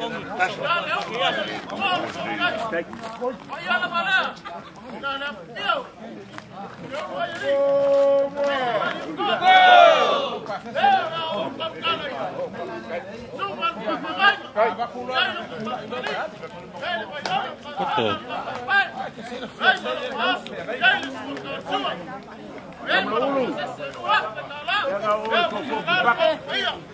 [SPEAKER 2] baguia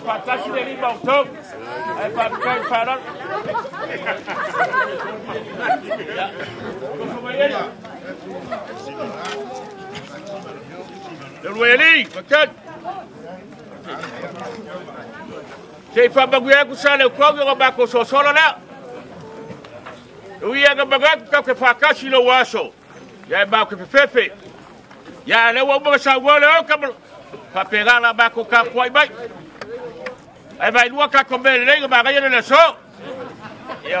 [SPEAKER 2] Patasi dari Bautong, ai Patkai Parang. Como é ele? Ka
[SPEAKER 7] fa pegar la ba ko ka ko ai bai. Ai vai lua ka ko be le ba ga ye le so. Yo.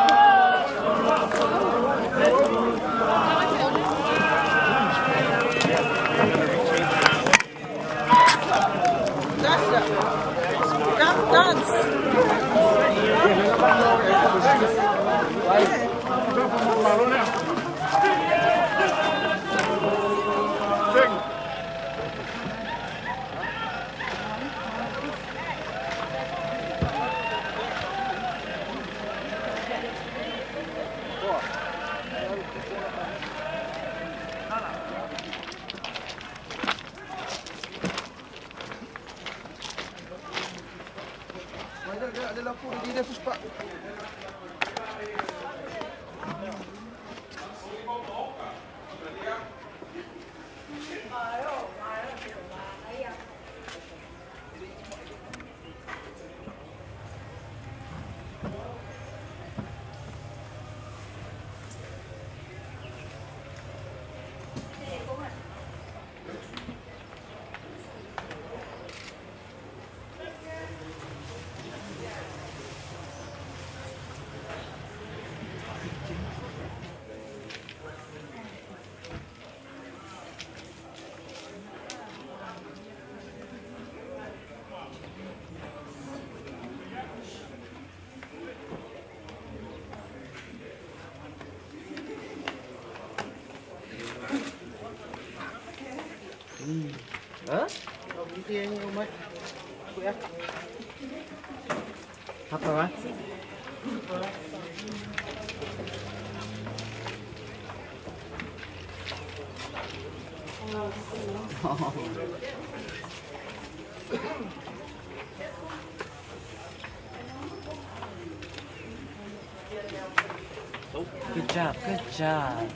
[SPEAKER 4] job,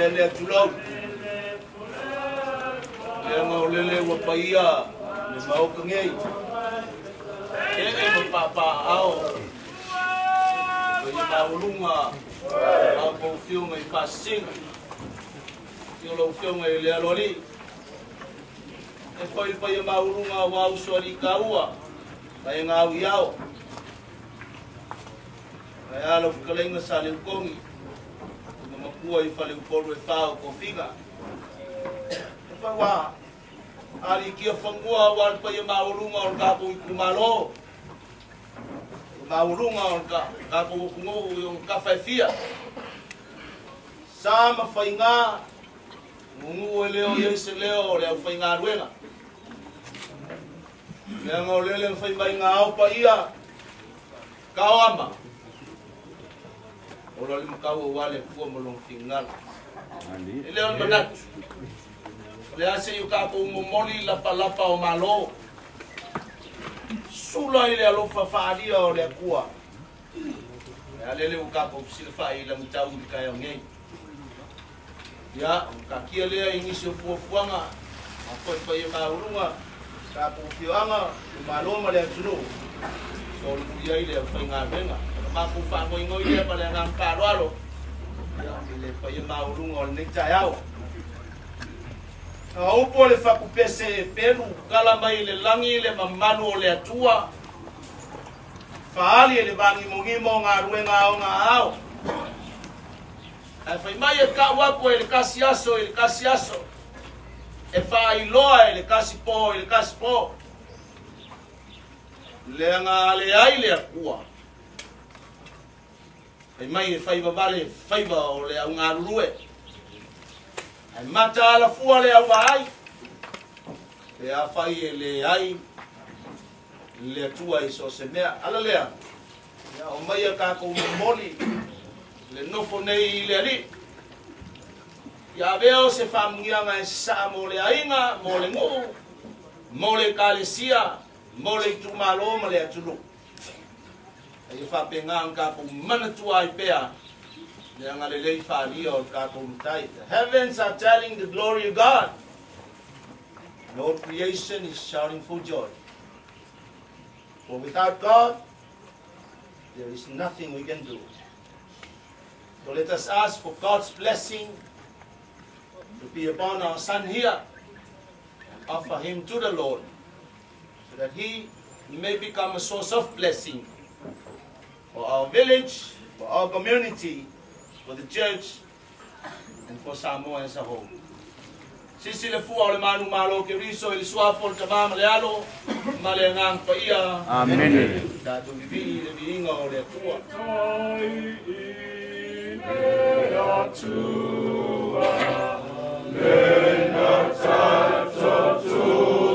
[SPEAKER 4] tele
[SPEAKER 9] atu lau. Ia ngā o lele ua pai ia, me o ka ngei. E e mā pā pā ao. Ia ngā mā o lunga, mā o pau fio ngai pā sing. Fio lau fio ngai lea loli. E pai pai mā o lunga wā uso ali iao. kumalo ma urunga o ka ka kungo o ka fa fia sa ma fa inga ngungu o le o yese le o le fa inga ruela le mo le le fa pa ia ka o le mo wale ko mo lo finga le o le o le ka ko mo moli la pa o malo. sula ile alofa faalia o le akua e a lele ukapa usile fai lea ingisi o fuafuaga akoe faia kauluga kapufioaga umaloma le atunuu so lukuia i le aufaigamega kapu a upo le fakupese pelu kala mai le langi le mamanu o le atua. Faali e le vagimogimo o ngā ruenga ngā ao. Ae fai mai e ka wapo e le kasi aso e le kasi aso. E faailoa e le kasi po i le kasi po le ngā le ai le akua. Ai mai e fai vavale faiva o le au ai mata ala fua le au ai. E a fai e le ai. Le tua i so se mea. Ala lea ya o mai a ka ko moli. Le nofo nei i le ali. Ya o se famungia ma e sa mo le ainga mo le ngu mo le kalesia mo le tumalo ma le atulu. E fa penga ka ko mana tua i pea. The heavens are telling the glory of god. And all creation is shouting for joy. For without god there is nothing we can do. So let us ask for god's blessing to be upon our son here and offer him to the lord so that he may become a source of blessing for our village, for our community, for the church, and for Samoa as a whole. Sisi le fua o le manu malo ke riso il suafo le tamama le alo, ma le ngang pa ia.
[SPEAKER 7] Amen.
[SPEAKER 9] Tatu vivi le viinga o le tua.
[SPEAKER 10] au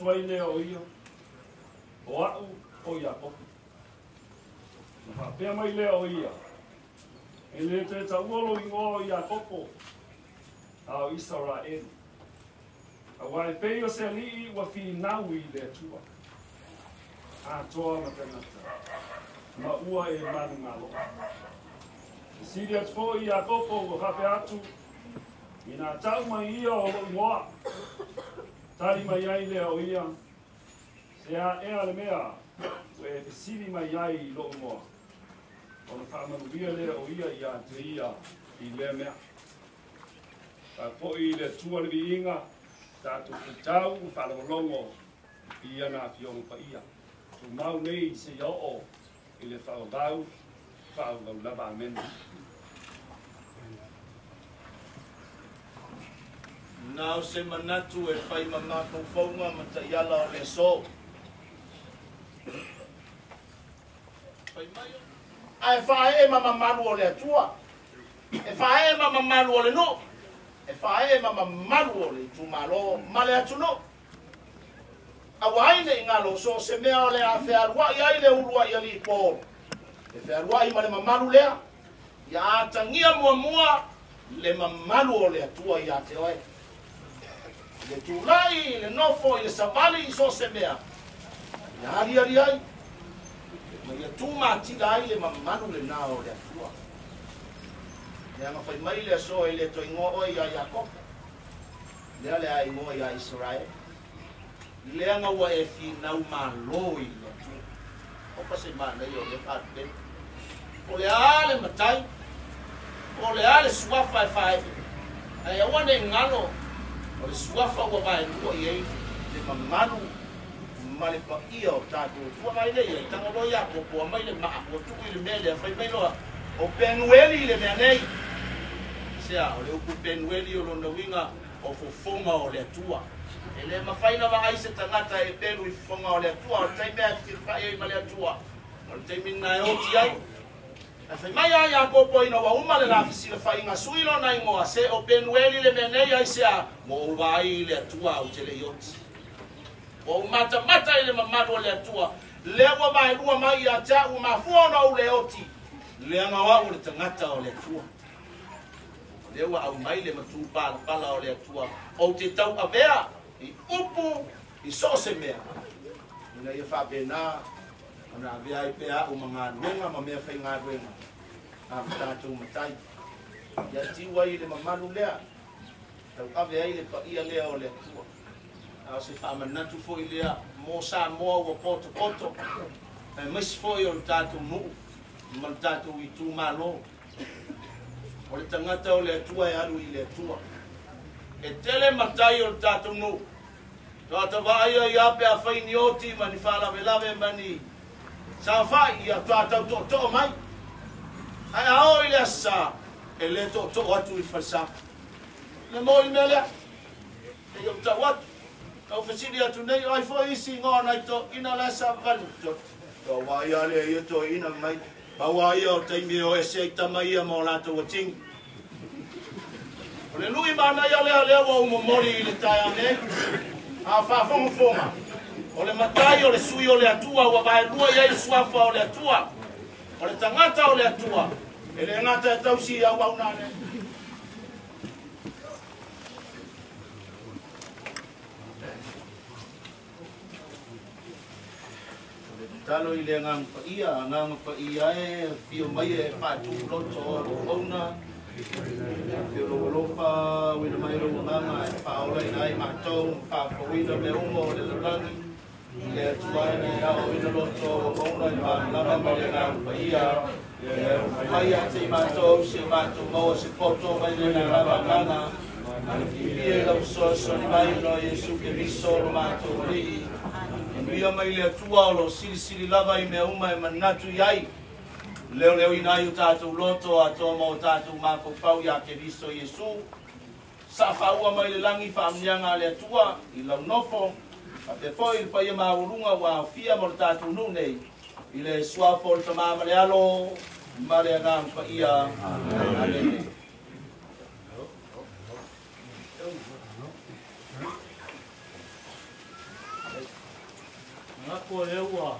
[SPEAKER 10] tuai lea o ia, o au o ia o. Na hapea mai lea o ia, e le te ta uolo i ngoa o ia koko, a o isa ora. A wai peio se li i wa fi naui le tua, a toa na tenata, ma ua e manu ngā loa. E siri i a koko o hape atu, i nā tau mai ia o i ngoa, Tari mai ai lea o ia. Se a ea le mea. E te siri mai ai lo mo O na whamanuia lea o ia i a te ia i lea mea. Ta po i le tua le inga. Tātou te tau whalawalongo i ana fionga pa ia. Tu mau nei se ia o i le whawabau, whawabau lava amena.
[SPEAKER 9] o se manatu e whai mamako whaunga ma ta iala o le so. Whai mai o. Ai whae e mama malu o le atua. E whae e mama o le no. E whae e mama o le tu malo ma le atu no. A waine i ngalo so se mea o le a whea i ai le urua i ali. E whea i ma le mamalu lea. Ia tangia mua mua le mamalu o le atua i a te oe. Le tūlai, le nofo, i le savali i so se mea. Ia ari ari ai. Ma ia tū mātira ai le mamanu le nā o le atua. Le anga whai mai le so e le to ingo oi a Iakob. Lea le a ingo i a Israel. Le anga ua e fi nau mā loi le atua. Opa se mā nei o le whātu O le ale matai. O le ale suafa e whae. Ai awa ngalo o le suafa ua vaelua i ai le mamalu ma le paia o E fai mai ai a kopo ina wa uma le lafi sila fai inga suilo na ingoa se o penueli le menei ai se a mo uwai le atua o te le ioti. O mata mata ile mamado le atua. Le wa mai lua mai a ta u mafuona o le oti. Le anga wa o le tangata o le atua. Le wa au mai le matu pala pala o le atua. O te tau a vea i upu i so se mea. Ina ia fa pena ana avea i pea au ma galuega ma mea faigaluega a ma tatou matai. Ia tiu ai le mamalu lea. Tauave ai le paia lea o le atua. A o se faamanatu foʻi lea mo sa moa ua potopoto. E maisi foʻi o le tatou nuu. Ma le tatou itumālō o le tagata o le atua e alu i le atua. E tele matai o le tatou nuu. Toatavaaia i ape afaini oti ma ni faalavelave ma ni sa whai i a tātou tō tō mai. Ai ao i le asa e le tō tō atu i whasa. Le mo i mea lea. E iau tau atu. Kau whasiri atu nei, ai fo isi ngā nei tō ina le sa vanu. Tō wai ale i tō ina mai. Pa wai o teimi o e se i tama ia mō lātou o tingi. O le lui mana ia lea lea wa umo mori i le tai ane. A whafonga fonga o le matai o le sui o le atua ua vaelua i ai suafa o le atua. O le tagata o le atua. E le gata e tausi i auauna le talo i le agaga paia agaga paia e fio mai e faatuuloto o lokouna fio logolofa uina mai lou agaga e faaolaina ai matou faafauina me uma o le lalagi Le tuai ni au ina loto o ona i pālama ma le ngang pa ia. Mai a te mātou, se mātou maua se poto mai le ngang lava nganga. I lau soa soa ni mai no Jesu ke riso lo mātou rii. Ia mai le atua o lo siri siri lava i mea uma e manatu iai. Leo leo ina i o tātou loto a tō mo tātou māko pau ia ke riso Jesu. Sa whaua mai le langi whaamnianga le atua i lau nofo. a te foi pa ia maulunga wa fia mo tatu nu nei i le sua fol to mama le alo ma le nga pa ia amen
[SPEAKER 2] Ngako ewa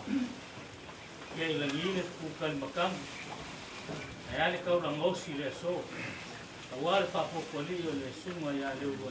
[SPEAKER 2] ia i langine kukan makam ai ale kau langosi le so. Awal pa popoli le sunga ia le uwa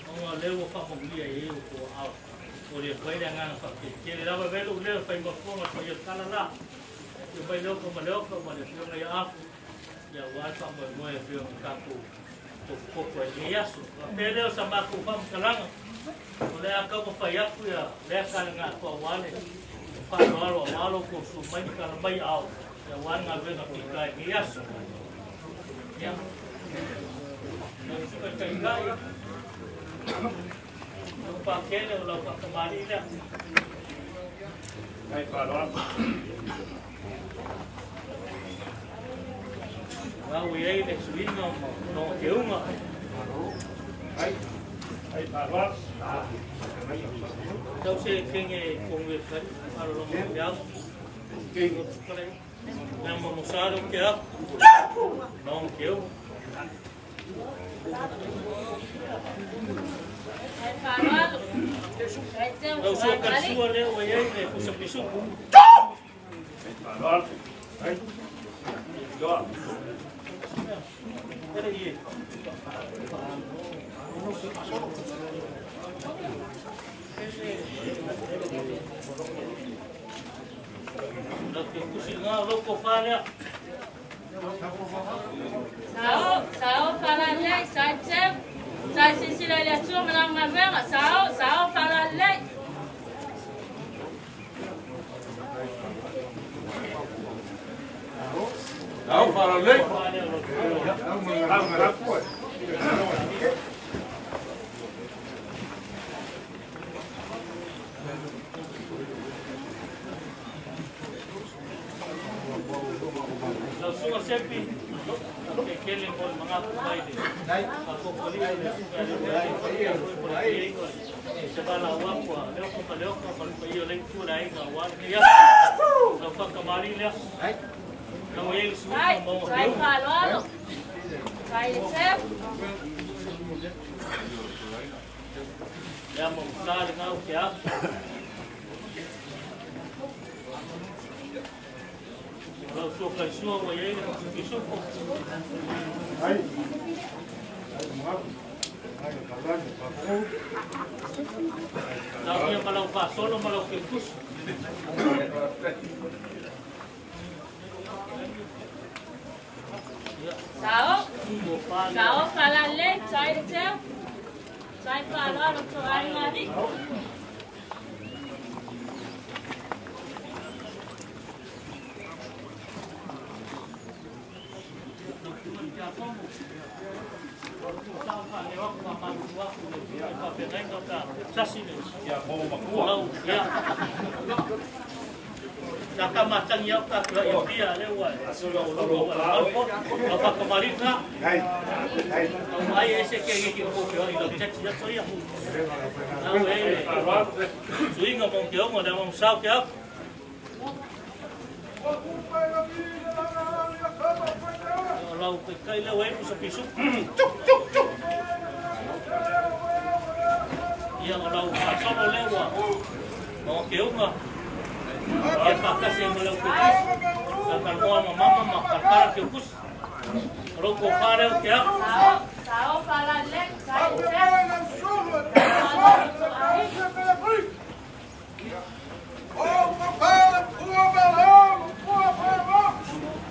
[SPEAKER 2] 我来我放红叶也有多傲，我的回来俺放的，今天我外路来分个风啊，我就干了啦，就外路我们了个我的兵来啊，要我放我我的兵干部，我我我也要说，别了什么不放不让，我来搞个发呀不呀，来干了俺搞完了，发完了完了我说没干了没傲，要完俺为了兵干也要说，呀，那是个真干呀。Now we ate next week no no Gilma. Right? Hey, Padua. Đâu sẽ kinh nghề cùng việc đấy, mà rồi mình đéo. Kinh một cái đấy. Làm một sao
[SPEAKER 10] đâu kìa. Nó.
[SPEAKER 2] لو سكر سوى وياي يخشوا يشوفوا que loco
[SPEAKER 3] Sao, sao, fala lei, sai tem, sai Cecília Letur, Madame Mavera, sao, sao, fala lei.
[SPEAKER 9] Sao, Ça lei.
[SPEAKER 2] Sao, fala lei. BJP Ekelin pun mengakuai dia. Aku kuliah di sukan di Sebab
[SPEAKER 3] awak
[SPEAKER 2] kuah,
[SPEAKER 3] dia aku kalau aku kalau
[SPEAKER 2] pergi oleh tu dah kawan dia. Lepas kembali dia. Kau yang suka mau. Baik kalau.
[SPEAKER 10] Baik chef. Ya mungkin kau siapa?
[SPEAKER 2] Tao ia malau pasolo, malau kekus.
[SPEAKER 3] Sao? Sao, kala le, chai de chao. Chai kala, lo chai ngari.
[SPEAKER 10] Taka matang ia
[SPEAKER 2] ta kua i pia le wai. Au whaka marina. Hei. Hei.
[SPEAKER 10] Au mai
[SPEAKER 2] e se ke hiki o pio i lo tetsi ato ia hu. Nau e le. Suinga mong ke ongo na mong sao ke hap. Wakupai na pina na na na. Lau ke kai le we mo sa pisu. Chuk chuk chuk. Ia lau ka solo le wa. Mo ke mo Ya pakasi mo lau ke Kakal mo ma mama ma kakal ke kus. Roko fare o ke ap.
[SPEAKER 3] Sao, sao fala lei, sai teu. Falo alo to ai.
[SPEAKER 2] Kamalu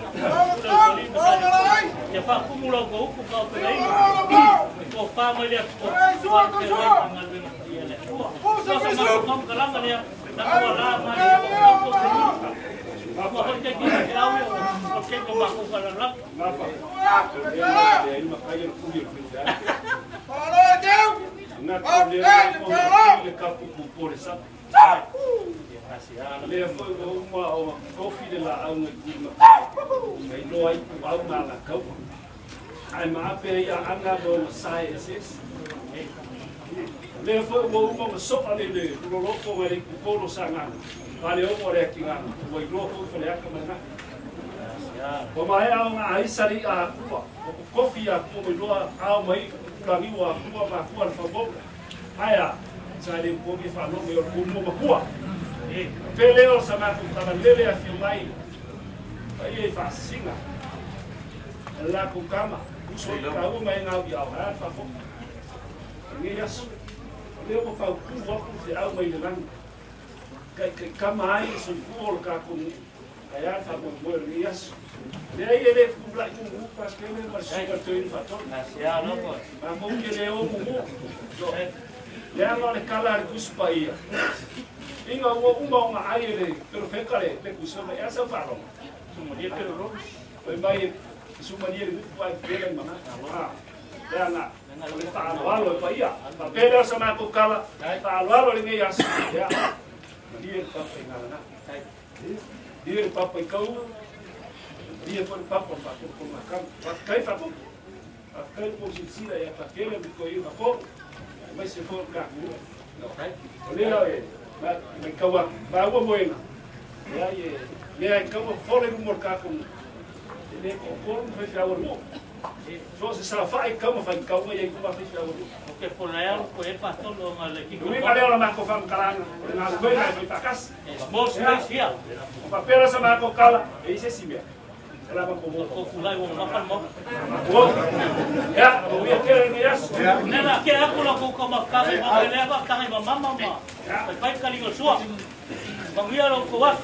[SPEAKER 10] te fac cumul De essa. Le foi uma uma cofi de lá uma uma. Mai no ai ku au na la kau. Ai ma pe ya anga do sai esses. Le foi uma uma sopa de de lo lo ko mai ku polo sanga. Vale o more ki nga. Wai lo ko fele aka mana. O mai au nga ai sari a ku. Kofi a ku mai lo au mai rangi wa kua ma kua whabo. Aia, sa le poki whano me o kumu ma kua. Pe leo sa ma ku tama lele a fiu mai. Ai e whasinga. La ku kama. Uso i ka u mai ngau i au. Aia whafo. Nge yasu. Leo mo pau ku waku te au mai nangu. Kai kai kama ai so i kuo ka ku. Aia whafo mo nge yasu. Le ai ele ku blai ku mu pa ke le mar sugar to in fato.
[SPEAKER 2] Ya no ko.
[SPEAKER 10] Ma mo ke le o mu mu. Le anga le kala le kuspa ia. inga wo umba unga ayere pero fekare le kusoma ya. Sa faro sumo ye pero ro ko mai sumo ye ri pa ya ta dia pa pa kau dia pa pa me kawa ba wa moena ya ye ye ai kawa fo le mo ka ku le ko ko me fa wa mo so se sa fa ai kawa fa kawa ye ku ba fa wa mo
[SPEAKER 2] Porque por allá ko e pastor lo mal ki
[SPEAKER 10] Lui ka le ma ko fam kala na ko na ko ta kas
[SPEAKER 2] Vos sia.
[SPEAKER 10] o papel sa ma ko kala e se simia ya o ia kere ni yas
[SPEAKER 2] Nena ke aku lo ko ma ka ma le ba ka ma mama ma. Pai pai kali ngo sua. Bang ia lo ko was.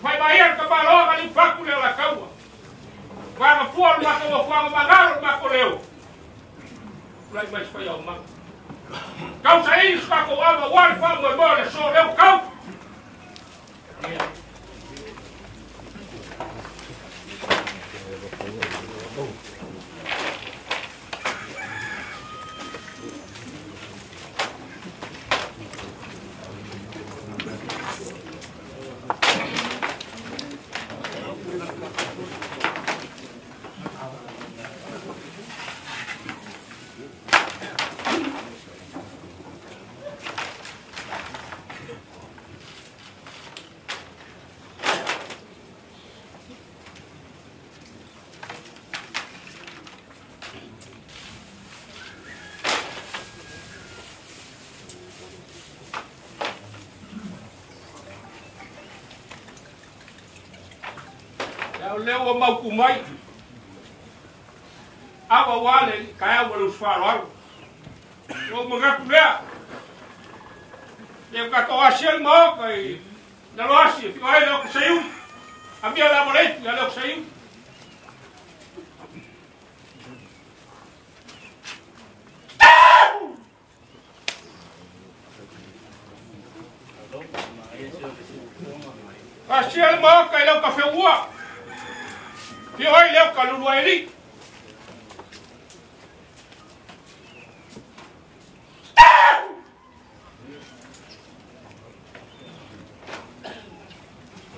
[SPEAKER 7] Vai Bahia, vai limpar com ela, calma. Vai no forno, mas eu vou falar, mas não, mas com eu. Vai mais foi ao mar. Calma aí, está com a água, agora vamos embora, sou eu, calma. Leo leo o mau kumai. Awa wale kaya wale usfaro alu. Yo mga kulea. Leo kato asiel mo kai. Nalo asi, fiko hai leo kusayu. Amia la molei, ya leo kusayu. Asiel mo kai leo kafe ua. Fio hai leo kalulua eli.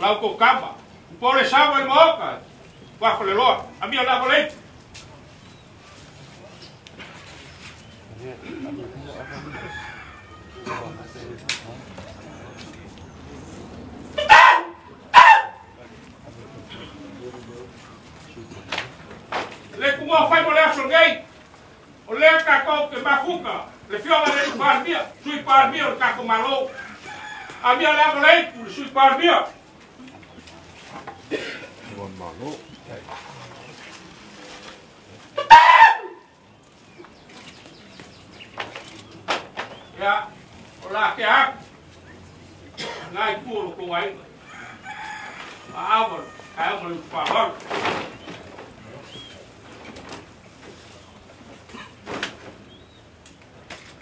[SPEAKER 7] Lau ko kama. Pore sawa el moka. Wako le loa. Amia la molei. Le kuma fai mo le aso gei. O le ka ko ke mafuka. Le fio la le par mia. Sui par mia o ka ko malo. A mia la molei, sui par mia. malo. Ya, ola ke ak. Ngai puro ko wai. Awal, kaya mo pa hor.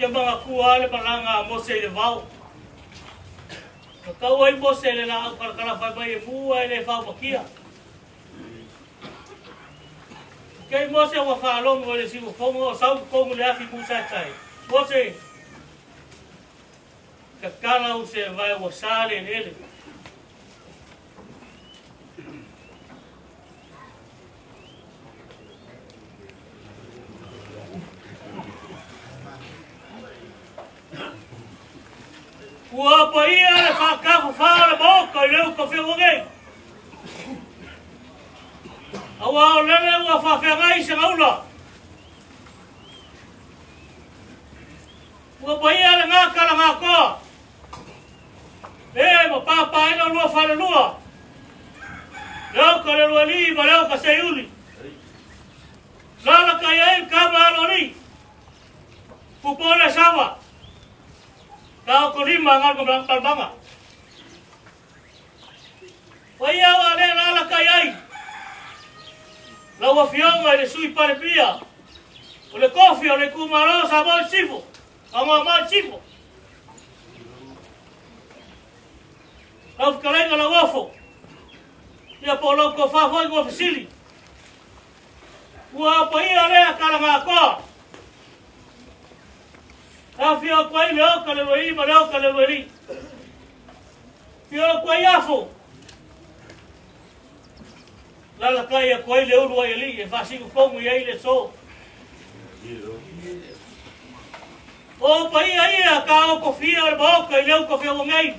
[SPEAKER 2] Kia mga kua le malanga mo se le vau. Ka Kau ai mose le lau para kala fai mai e mua e le vau makia. Kei mose wa faa longo le si fongo o sau kongu le afi kusa tai. Mose, ka kala u se vai wa sale le le. Kei. Ua pa ia le whakafu whaara moka i leu ka whio. Awa o lele ua whawhengai se ngaula. Ua pa ia le ngā kala ngā koa. E, ma papa ina lua whare lua. Leo ka le lua li, ma leo ka se uli. Lala ka iai ka ma alo ni. Pupone sawa. Kau ko lima ngal ko blang palbanga. Waya wa le lala ka iai. Lawa fionga le sui pare pia. O le kofi o le kumaro sa mo chifu. Amo mo chifu. Lau kalenga la wafo. Ia po lau ko fa foi ko fasili. Ua pa koa. A fia ko ai le oka le wei ma le oka le wei. Fia ko ai afo. Lala kai a ko ai le uru ai li e fasi ko kongu i ai le so. O pa ia ia ka o ko fia le boka i le o ko fia o ngai.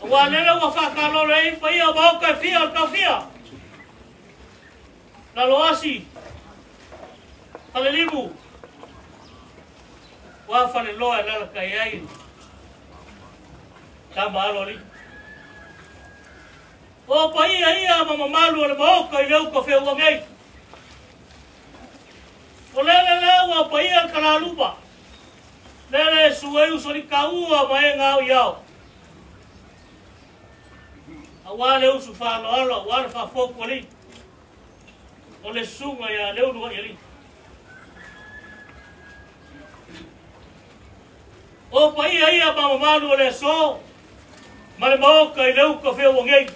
[SPEAKER 2] Wa nela wa fa ka lo le pa ia ba ka fia ka fia. La lo asi. Wa fale loa na la kai ai. Ta balo li. O pa ia ia mama malu ala maoka i leu ka whea wangai. O lele leu a pa ia kala lupa. Lele suei usori ka ua mai ngau iau. A wale usu whalo alo, wale whafoku ali. O le sunga ia leu nuwa ia li. O pa ia ia ba ma malu le so ma le mo ka i le u ka fe o ngei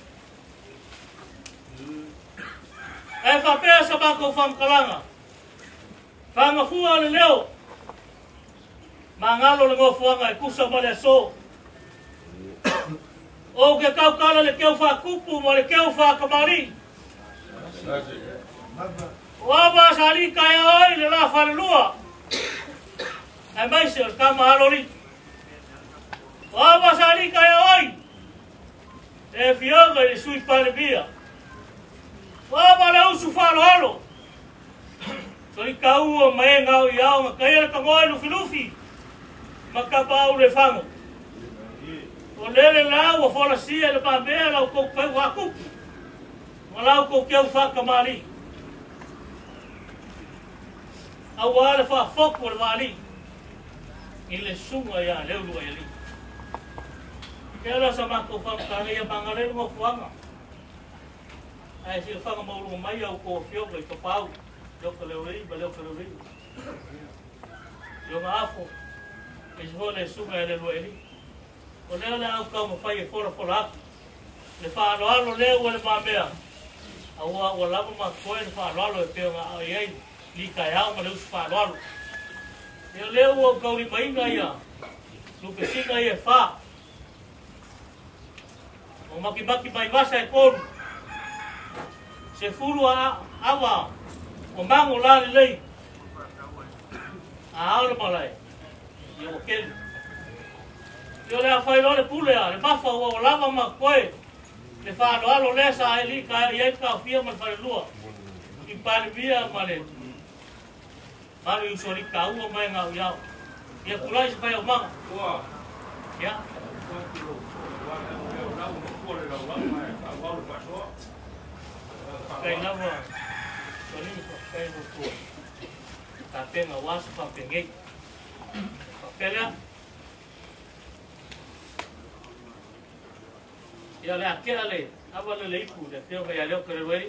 [SPEAKER 2] e fa pe sa ba ko fam kalanga fa ma fu le leo ma ngalo le ngo fuanga e kusa ma le so o ke kau kala le keu wha kupu mo le keu Wa kamari. O sali kai oi le la whare lua. E mai se o kama halori. Wawa sa rika oi. E fiyoga i sui pare bia. Wawa usu falo alo. So i ka ua mae ngau i au ma kaira ka ngoe lufi lufi. Ma ka pa au le fango. O lele lau ua fola sia le pa mea lau kou kou haku. Ma lau kou keu faka maali. Au ale faa fokwa le maali. Ile sunga ya leulua ya lii. Kaya lah sama aku faham kami yang bangalai lu mau faham. Ayah sih faham mau rumah ya aku fio gay kepau. Jauh kelewi, beliau kelewi. Jauh aku. Kisah boleh suka ada dua ini. Oleh oleh aku kau mau faham fora fora. Lepas alu alu leh gua lepas A Aku aku lama mas koin lepas alu alu itu yang ayah ni kaya aku lepas alu alu. Dia leh gua kau lima ini ya. Lupa sih kaya faham. o makibaki mai wasa e kolu se fulu awa o mango la lei a aolo malai i o kelu i o le fai lole pule a le mafa ua o lava ma koe le whanoalo lea sa e li ka i ai kawhia ma le lua i palimia ma le Mari usori kau mai ngau yau. Ia kulai sepai omang. Wah. Ya. Kai lava. Soli ko kai mo ko. Ta penga was pa pengai. Papelea. Ya le ake ale. Aba le leipu de teo kai aleo kere weri.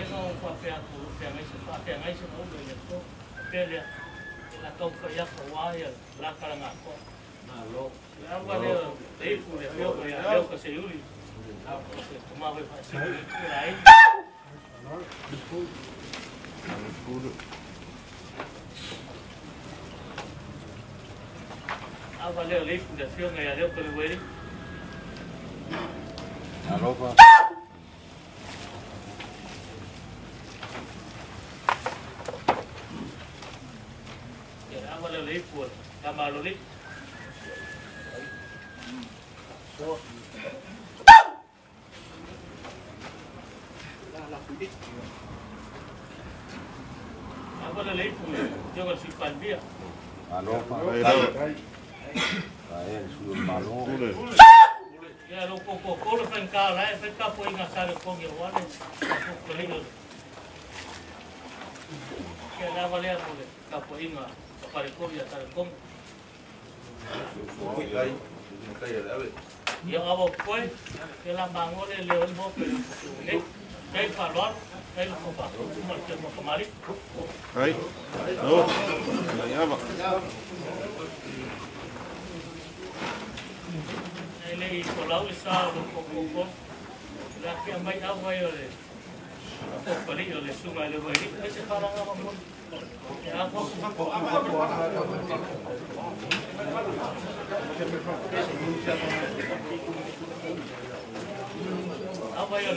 [SPEAKER 2] pe ka le no fa pe aku pe ngai se fa pe ngai se no le ko pe le la ko ko ya ko wa ya la ka nga ko. Na lo. Ya wa le te ku le pe ko ya le ko se yuli. Ah, ko se toma ve fa se ni ku ai. Ah, valeu ali, fundação, ganhadeu pelo ele.
[SPEAKER 11] Alô,
[SPEAKER 2] kama lulik Ahí. No. La llama. Ele un poco la que yo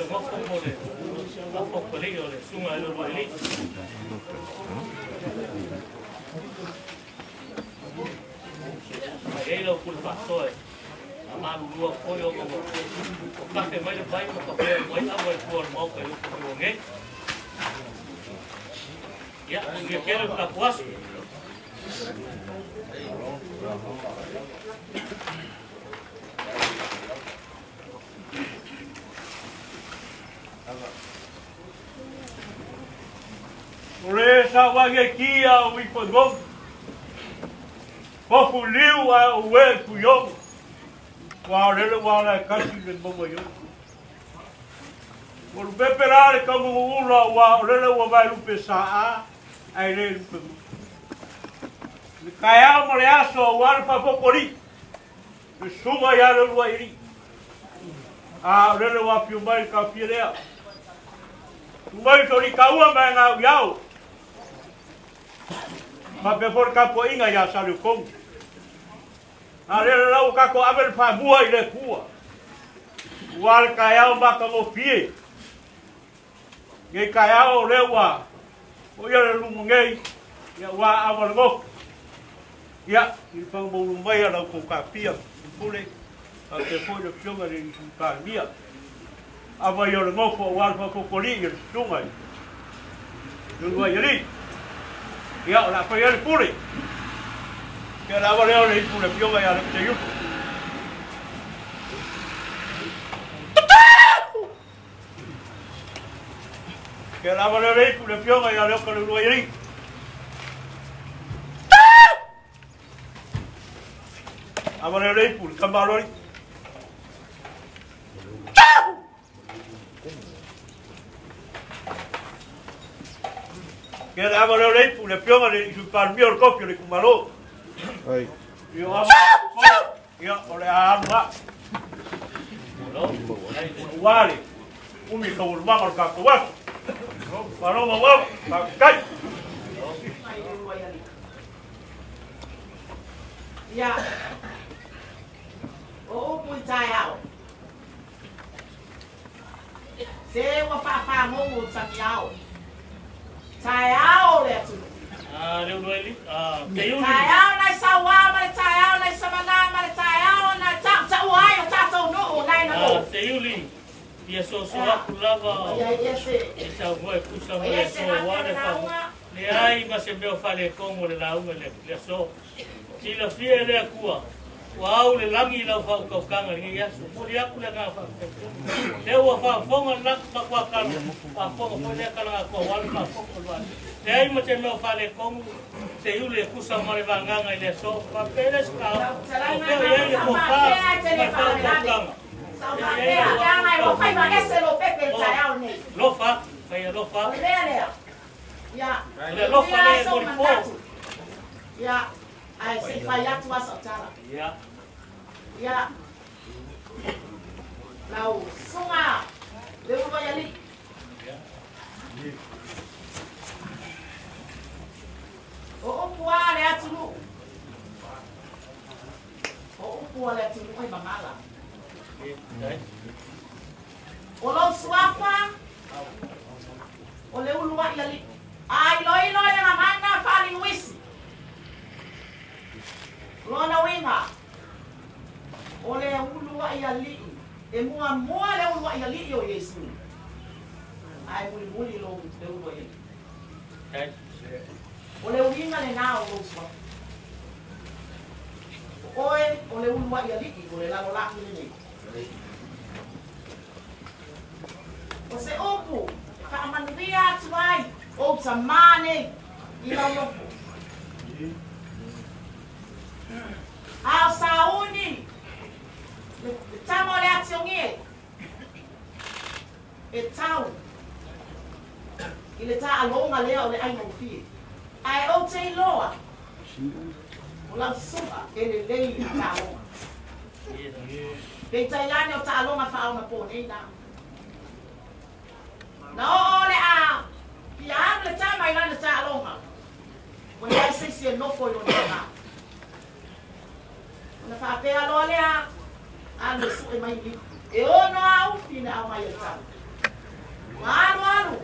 [SPEAKER 2] suma a poner. Ho fatto lì, ho detto, ma lo vuoi lì? Lei lo culpatore. Ma lo vuoi poi o come? Ma che mai lo fai con quello che vuoi, ma vuoi
[SPEAKER 12] fuori, ma quello che vuoi. Thank you. Resawageki au ikodom. Populiu au we kuyom. Warele wala kasi le bobo yo. Por beperare como ulo wa rele wa vai lupe saa ai le lupe. Kaya mo le aso war pa popoli. Suma ya le luairi. A rele wa piumai ka pirea. Tumai tori kaua mai ngau yao. Ma pe por kapo inga ya salu kong. A re lau kako abel pa bua i le kua. Wal kayao maka mo pie. Nge kayao rewa. O ia le lumu. Ia wa awal ngok. Ia, i pang mo lumbai a lau kong ka pia. Pule. A te foi le pionga le i ka mia. Awa ia le ngofo wal pa kokoli i sungai. Ri. Ja, la får jag på dig. Ja, där var jag lite på det, för
[SPEAKER 7] jag var jävligt dyr. Que la a la pioga y la loca voy a ir. La con el. Que amo le orecchie, pu le pioma le su il copio le cumalo.
[SPEAKER 11] Ai.
[SPEAKER 7] Io amo. Io ole amo. No. Uguale. Un mi cavolo ma col cacco va. No, paro ma va. Ma cai.
[SPEAKER 5] Ya. Oh, o pui tai ao. Se wa fa fa mo mo sa ki. Tai ao le tu.
[SPEAKER 2] Ah, leo no eli. Ah, ke yuli.
[SPEAKER 5] Tai ao na sa wa ma le tai ao na sa mana ma le tai ao na ta ta wa ai ta ta no o na
[SPEAKER 2] Ah,
[SPEAKER 5] no.
[SPEAKER 2] te yuli. Ia so so aku lava.
[SPEAKER 5] Ya ya se.
[SPEAKER 2] E sa voe kusa le
[SPEAKER 5] Ia
[SPEAKER 2] so
[SPEAKER 5] na na
[SPEAKER 2] fa.
[SPEAKER 5] unga.
[SPEAKER 2] Le ai ma se meo fale kongo le launga le le so. Ki la fie le kua. wau le lagi lau ya su mo ya kula ka fa wa fa nak kwa kan le ko wal ai mo te mo fa
[SPEAKER 5] le te I
[SPEAKER 2] say
[SPEAKER 5] Fayatwa Sotara. Yeah. Yeah. Now, Suma, the Ubayali. Oh, Puale Atulu. Oh, Puale Atulu, my mamala. Olo Suapa. Ole Ulua Ilali. Ai, Loi, Loi, Ramana, Fali, Wisi. Lo na wenga. Ole ulu wa ia li. E mua mua le ulu wa ia li o Yesu. Ai muli muli lo le ulu ia. Okay. Ole winga le na o lo Oe, ole ulu wa ia li, ole la lo la ni ni. O se opu, ka amanria tuai, o tamane, ila lopu. Ao sauni, le tamo le ationgie, e tau, i le ta alonga lea o le ai mau fie. Ai o te iloa, o lau suba e le lei i ta alonga. Pei tai lani o ta alonga wha au na po nei nā. Na o le a, ki a anu le ta mai lani ta alonga. O le ai sisi e nofo i o le nā. Na fa pe alo le a anu su e mai li. E o no au fina au mai e tau. Ma anu anu.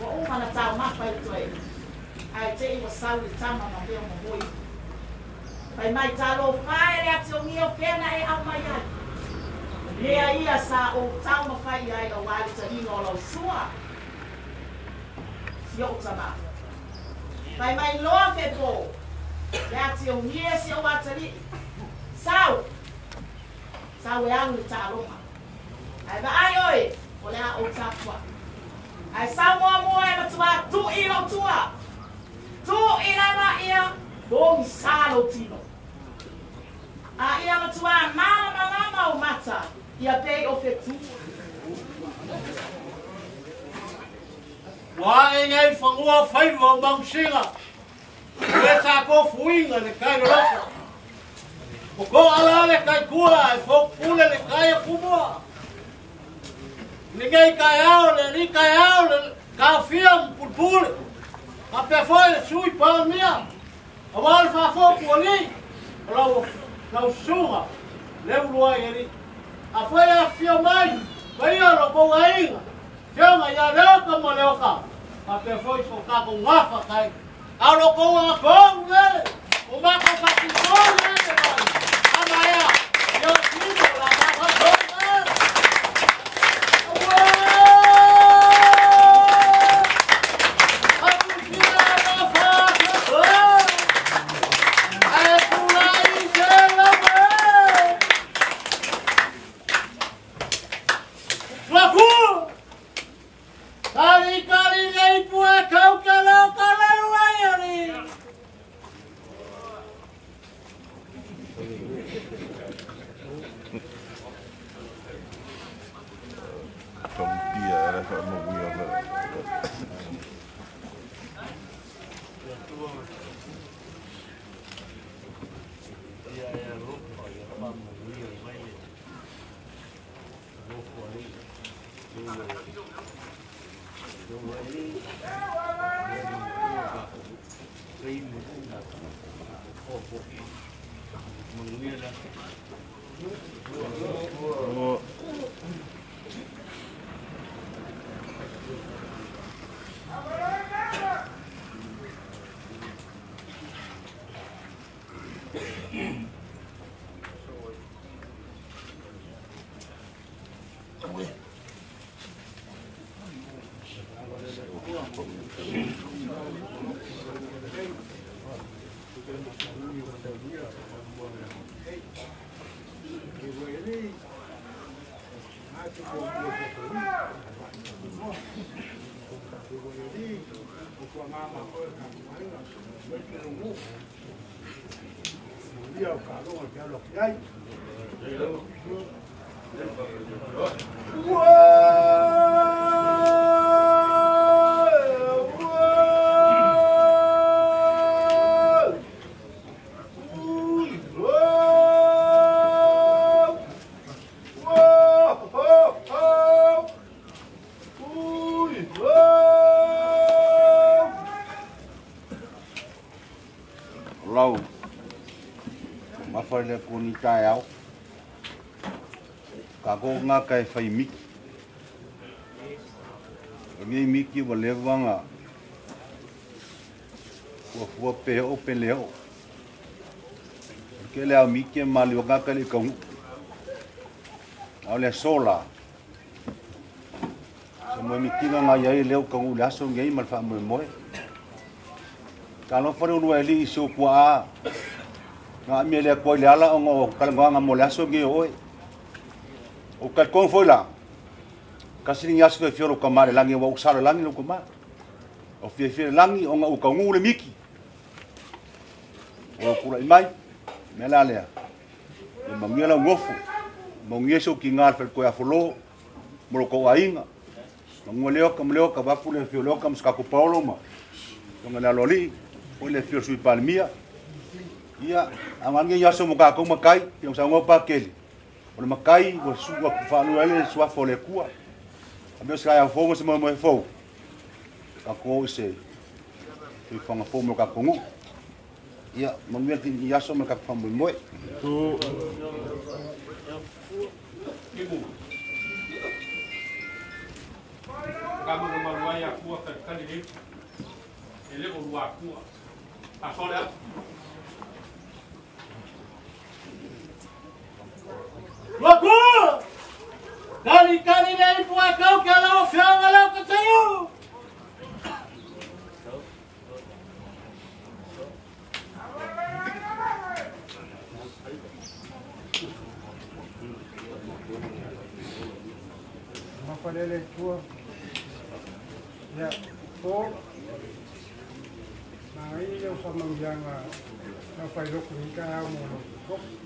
[SPEAKER 5] Wa uma na tau mapa i toi. Ai te i wa sau i tama ma peo ma hoi. Pai mai talo fai le ati o ngio pena e au mai ai. Lea ia sa o tau ma fai ai o wali ta ino o lau sua. Si o tama. Pai mai loa fe po. sao sao we ang ta lo ma ai ba ai oi o le o ta kwa ai sa mo mo ai ba tua tu i lo tua tu i la ma ia bon sa lo tino a ia ma tua mama mama ma o mata ia pe o fe tu
[SPEAKER 13] Wa ngai fangua fai wa bang singa E sa ko fuinga le kai roko. O ko ala le kai kula e fo pule le kai kumua. Ni ngai kai ao le ni kai ao le ka fiam pulpule. Ka pe foi le sui pa mia. A wal fa fo puli. Lau lau sunga. Le ulua eri. A foi a fio mai. Vai a lo ko ainga. Fiona ya leo ka mo leo ka. A pe foi so ka ko ngafa kai. A lo ko a ko ne. O ma ko fa ki ko
[SPEAKER 11] par le koni tai au. Ka ko ngā kai whai miki. Ngi miki wa lewanga. Kua fua pe o pe leo. cái leo miki e mà o ngā cái le ở Au le sola. Sa mo miki ngā ngā iai leo kaungu đã ngai malfa mà phải Ka mồi, whare unua e luôn i so kua quá. Nga mi le ko le ala ngo kal ngo nga mo la so ngi oi o kal kon foi la kasi ni asu fe fioro ka mare langi wa usara langi lo kuma o fie fie langi o nga u ka ngule miki. O kura imai me la le e ma ngofu. Mo ngieso ki ngal fer ko ya folo mo ko ainga. Mo leo ka leo ka va le fiolo ka mska ko paulo ma. Ko la loli o le fio sui palmia ia agane ia se makakou makai ia masauga pakele o le makai ua faaluea le suafa o le akua ami o se kaiafou ma se maemae fou kakou ou se faigafou me kakou gu'u ia magia iaso ma
[SPEAKER 7] kakou faamoemoe kamaramaluai akua kalikali lei e leʻo lua akua asole a. sola.
[SPEAKER 13] Loku! Kali kali dari buat kau kalau fiang kalau ketayu.
[SPEAKER 14] Mapalele tua. Ya, po. Na ini yang sama yang na fai loko ni ka au mo no ko. Ma wai loko e sua fai a pera o sua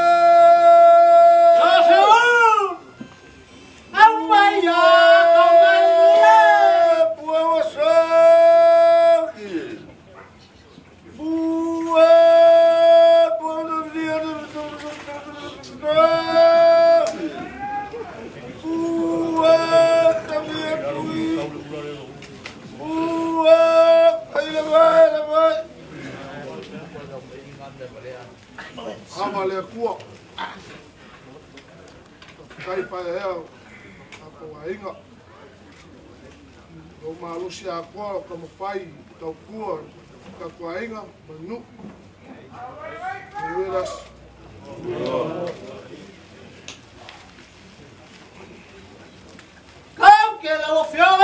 [SPEAKER 15] kua. Kai pai hea. Apa wa inga. O malusi a kua ka mawhai tau kua ka kua inga manu. Nueras.
[SPEAKER 13] Kau ke la fiang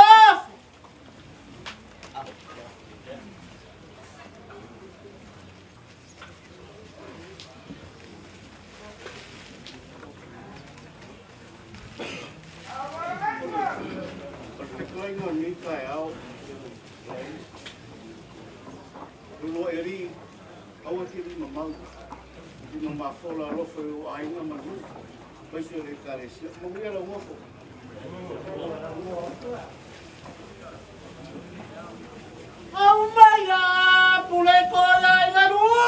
[SPEAKER 13] ngā
[SPEAKER 9] ngī tāi au, Rulo e ri, aua ki rima mau, rima mā whola rofo e o ainga ma nu,
[SPEAKER 16] paisi o rei kare sia, ma mui ara uako.
[SPEAKER 13] Au mai a, pule ko
[SPEAKER 7] dai na ruo!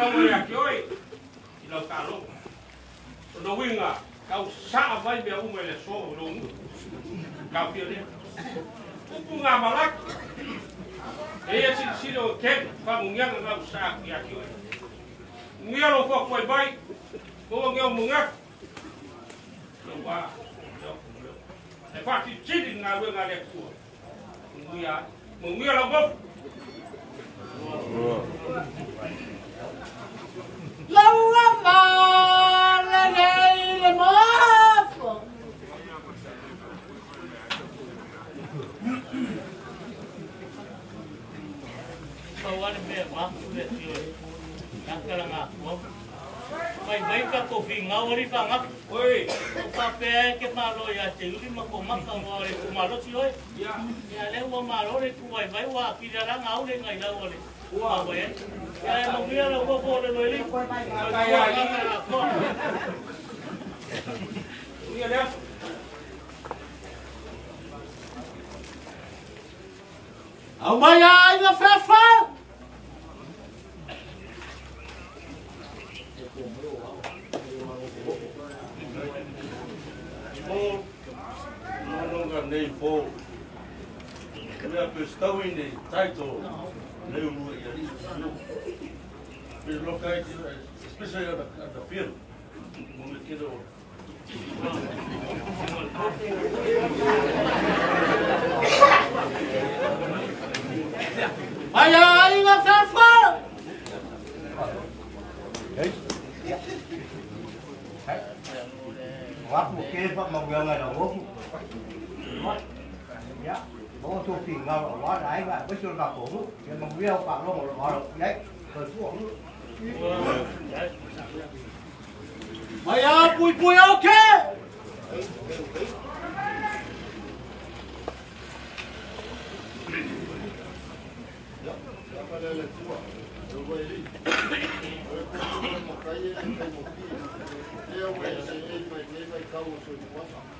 [SPEAKER 7] Don't worry, I We are bestowing the
[SPEAKER 17] title We
[SPEAKER 9] look at located, especially at the, at the field,
[SPEAKER 18] when we get over. Vaya, ahí va a ser fuego. Wapo keva mawanga na wofu. ja. bố thuộc thì ngờ ở đó đấy và với
[SPEAKER 13] chuột vào cổ lúc
[SPEAKER 16] thì mình biết ông phạm luôn một đó đấy rồi xuống mày à bùi bùi ok Thank you.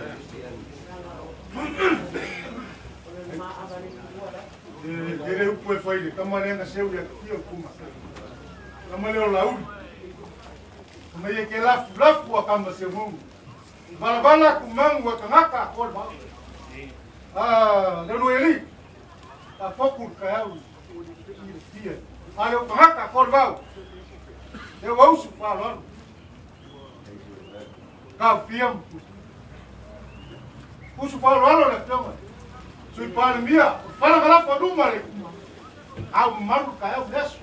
[SPEAKER 16] o mali e lá o super roi. O mako foi feio lá e o mako no mar que o leo se fez. A lua com aí ele cai. É para cai o leo foi foi vai o leo lá vai com o maros. O meu da boa.
[SPEAKER 2] Ei se caiu ia. Se depois de eu fui
[SPEAKER 13] Vai a cá o fango!
[SPEAKER 19] Ele o pue fai de kamare na seu ya kio kuma. Kamare o lau. Kama ye ke laf laf wa kama se mu. Bala bala kumang wa kangaka kol ba. Ah, lelu eli. Ta fokur ka au. Dia. Ale o kangaka kol ba. E o usu pa lo. Ka fiam. Usu pa lo le fiam. Sui para mia, fala para for número. Au maru ka eu desço.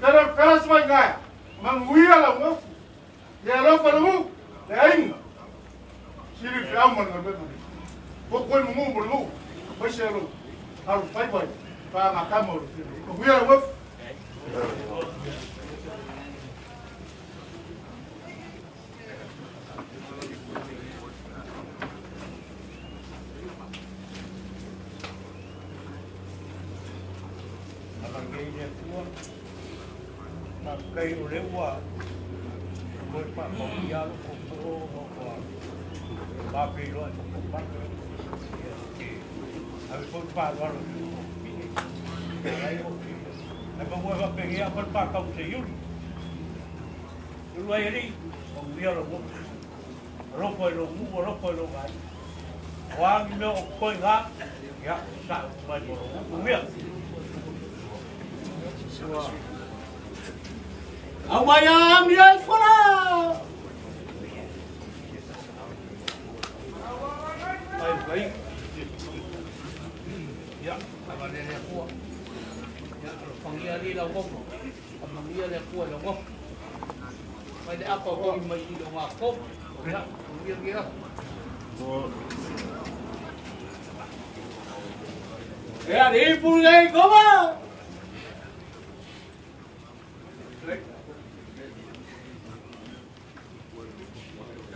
[SPEAKER 19] Pero pero se vai ganhar. Manguia la mofu. E ela fala mu, é ainda. Siri fi au manu be. Ko ko mu mu mu. Lo. Au vai vai. Fa na cama. Manguia la
[SPEAKER 20] kai o rewa koe pa ko i alo ko toro no ko pa pe lo ko ko pa ko a ko pa lo ro ai pa mo va pe ia pa pa ka se yu lu ai ri o mi alo ko ro ko lo mu ro ko lo ai o a mi o ko ga ya sa ma ko mu ya Thank you.
[SPEAKER 13] Amayam yai fola.
[SPEAKER 20] Baik baik. Ya, apa dia dia kuat. Ya, panggil dia lah kok. Panggil dia kuat lah kok. Mai dia apa kok mai dia ngak kok. Ya, panggil dia
[SPEAKER 13] lah.
[SPEAKER 20] Ya, ni pun gay kau
[SPEAKER 13] mah.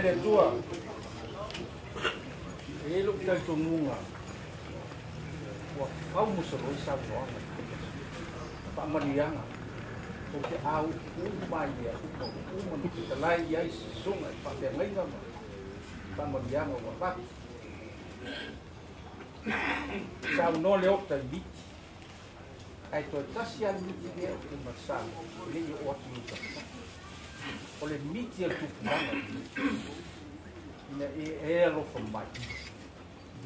[SPEAKER 8] Avalere tua. E lo que tu nunga. Wa kau musa lo sa lo. Pa marianga. O que au u mai dia u u man kita lai ia sunga pa te ngai ngam. Pa marianga wa pa. Sa no le opta bit. Ai to tasia bit dia o masang. Ni o atu ta o le miti al tupuranga ina e e alofa mai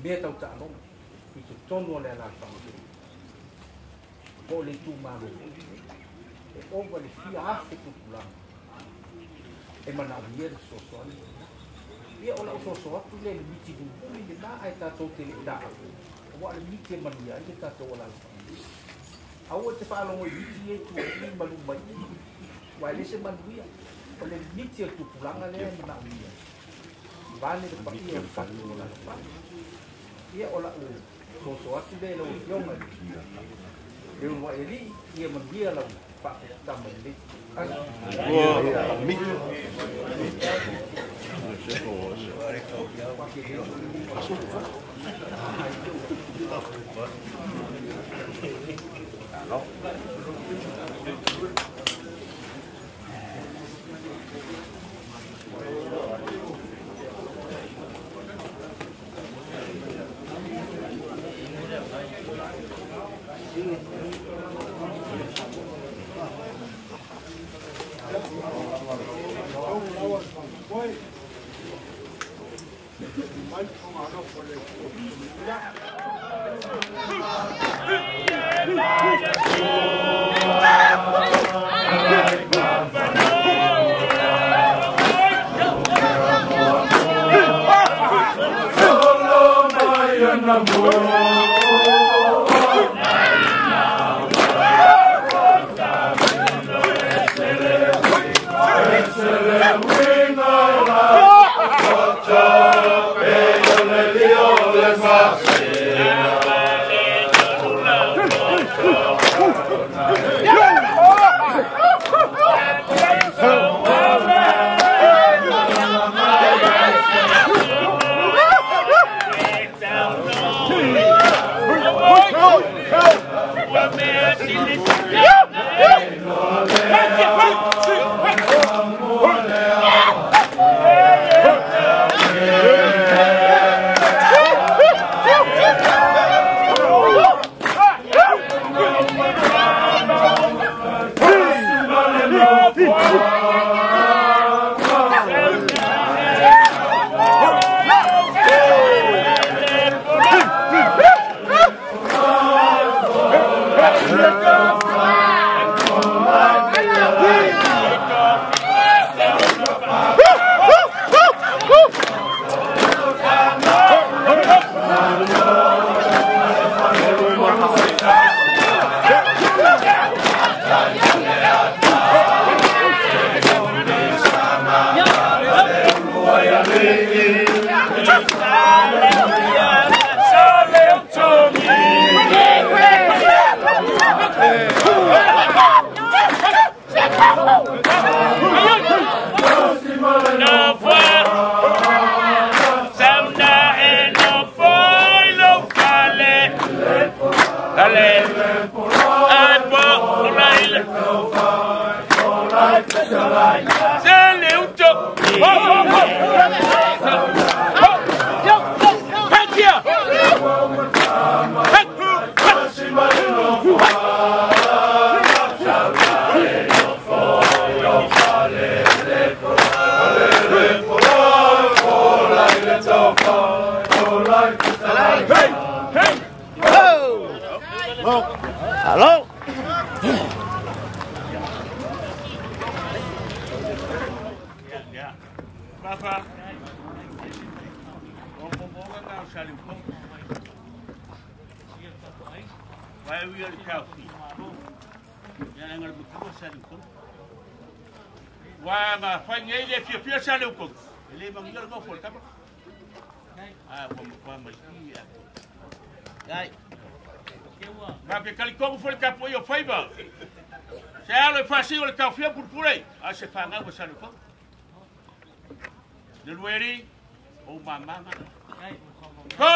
[SPEAKER 8] mea tau taaloga i te tonu o le ala faaga po o le itumalo e ova le fia afe tupulaga e manaʻuia le soasoani ia o lau soaso atu le le miti lululi lenā ae tatou te leʻitaʻa ua le miti e manuia ai le tatou o le ala faaga aua te faalogo i miti e tuaii malumai ua e lese manuia Kalau ni dia tu pulang lah ni nak
[SPEAKER 21] dia.
[SPEAKER 7] Van ni tempat nga ko sa lupa. Le lueri, o mama ma.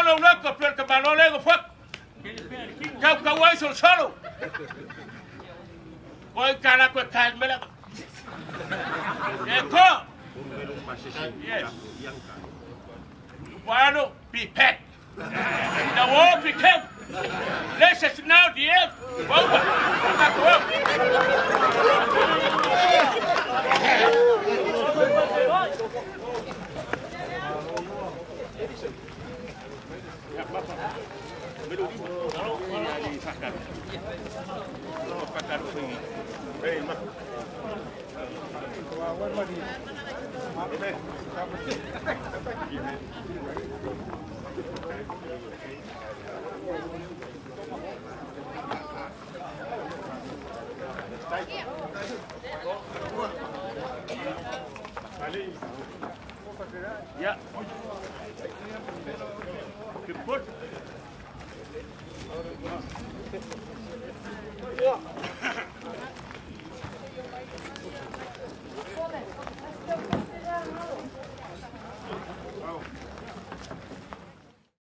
[SPEAKER 7] Lo que per que malo le go fuck. Kau kau ai solo. Koi kala ko kai mela. Eko. Bueno,
[SPEAKER 2] pipet.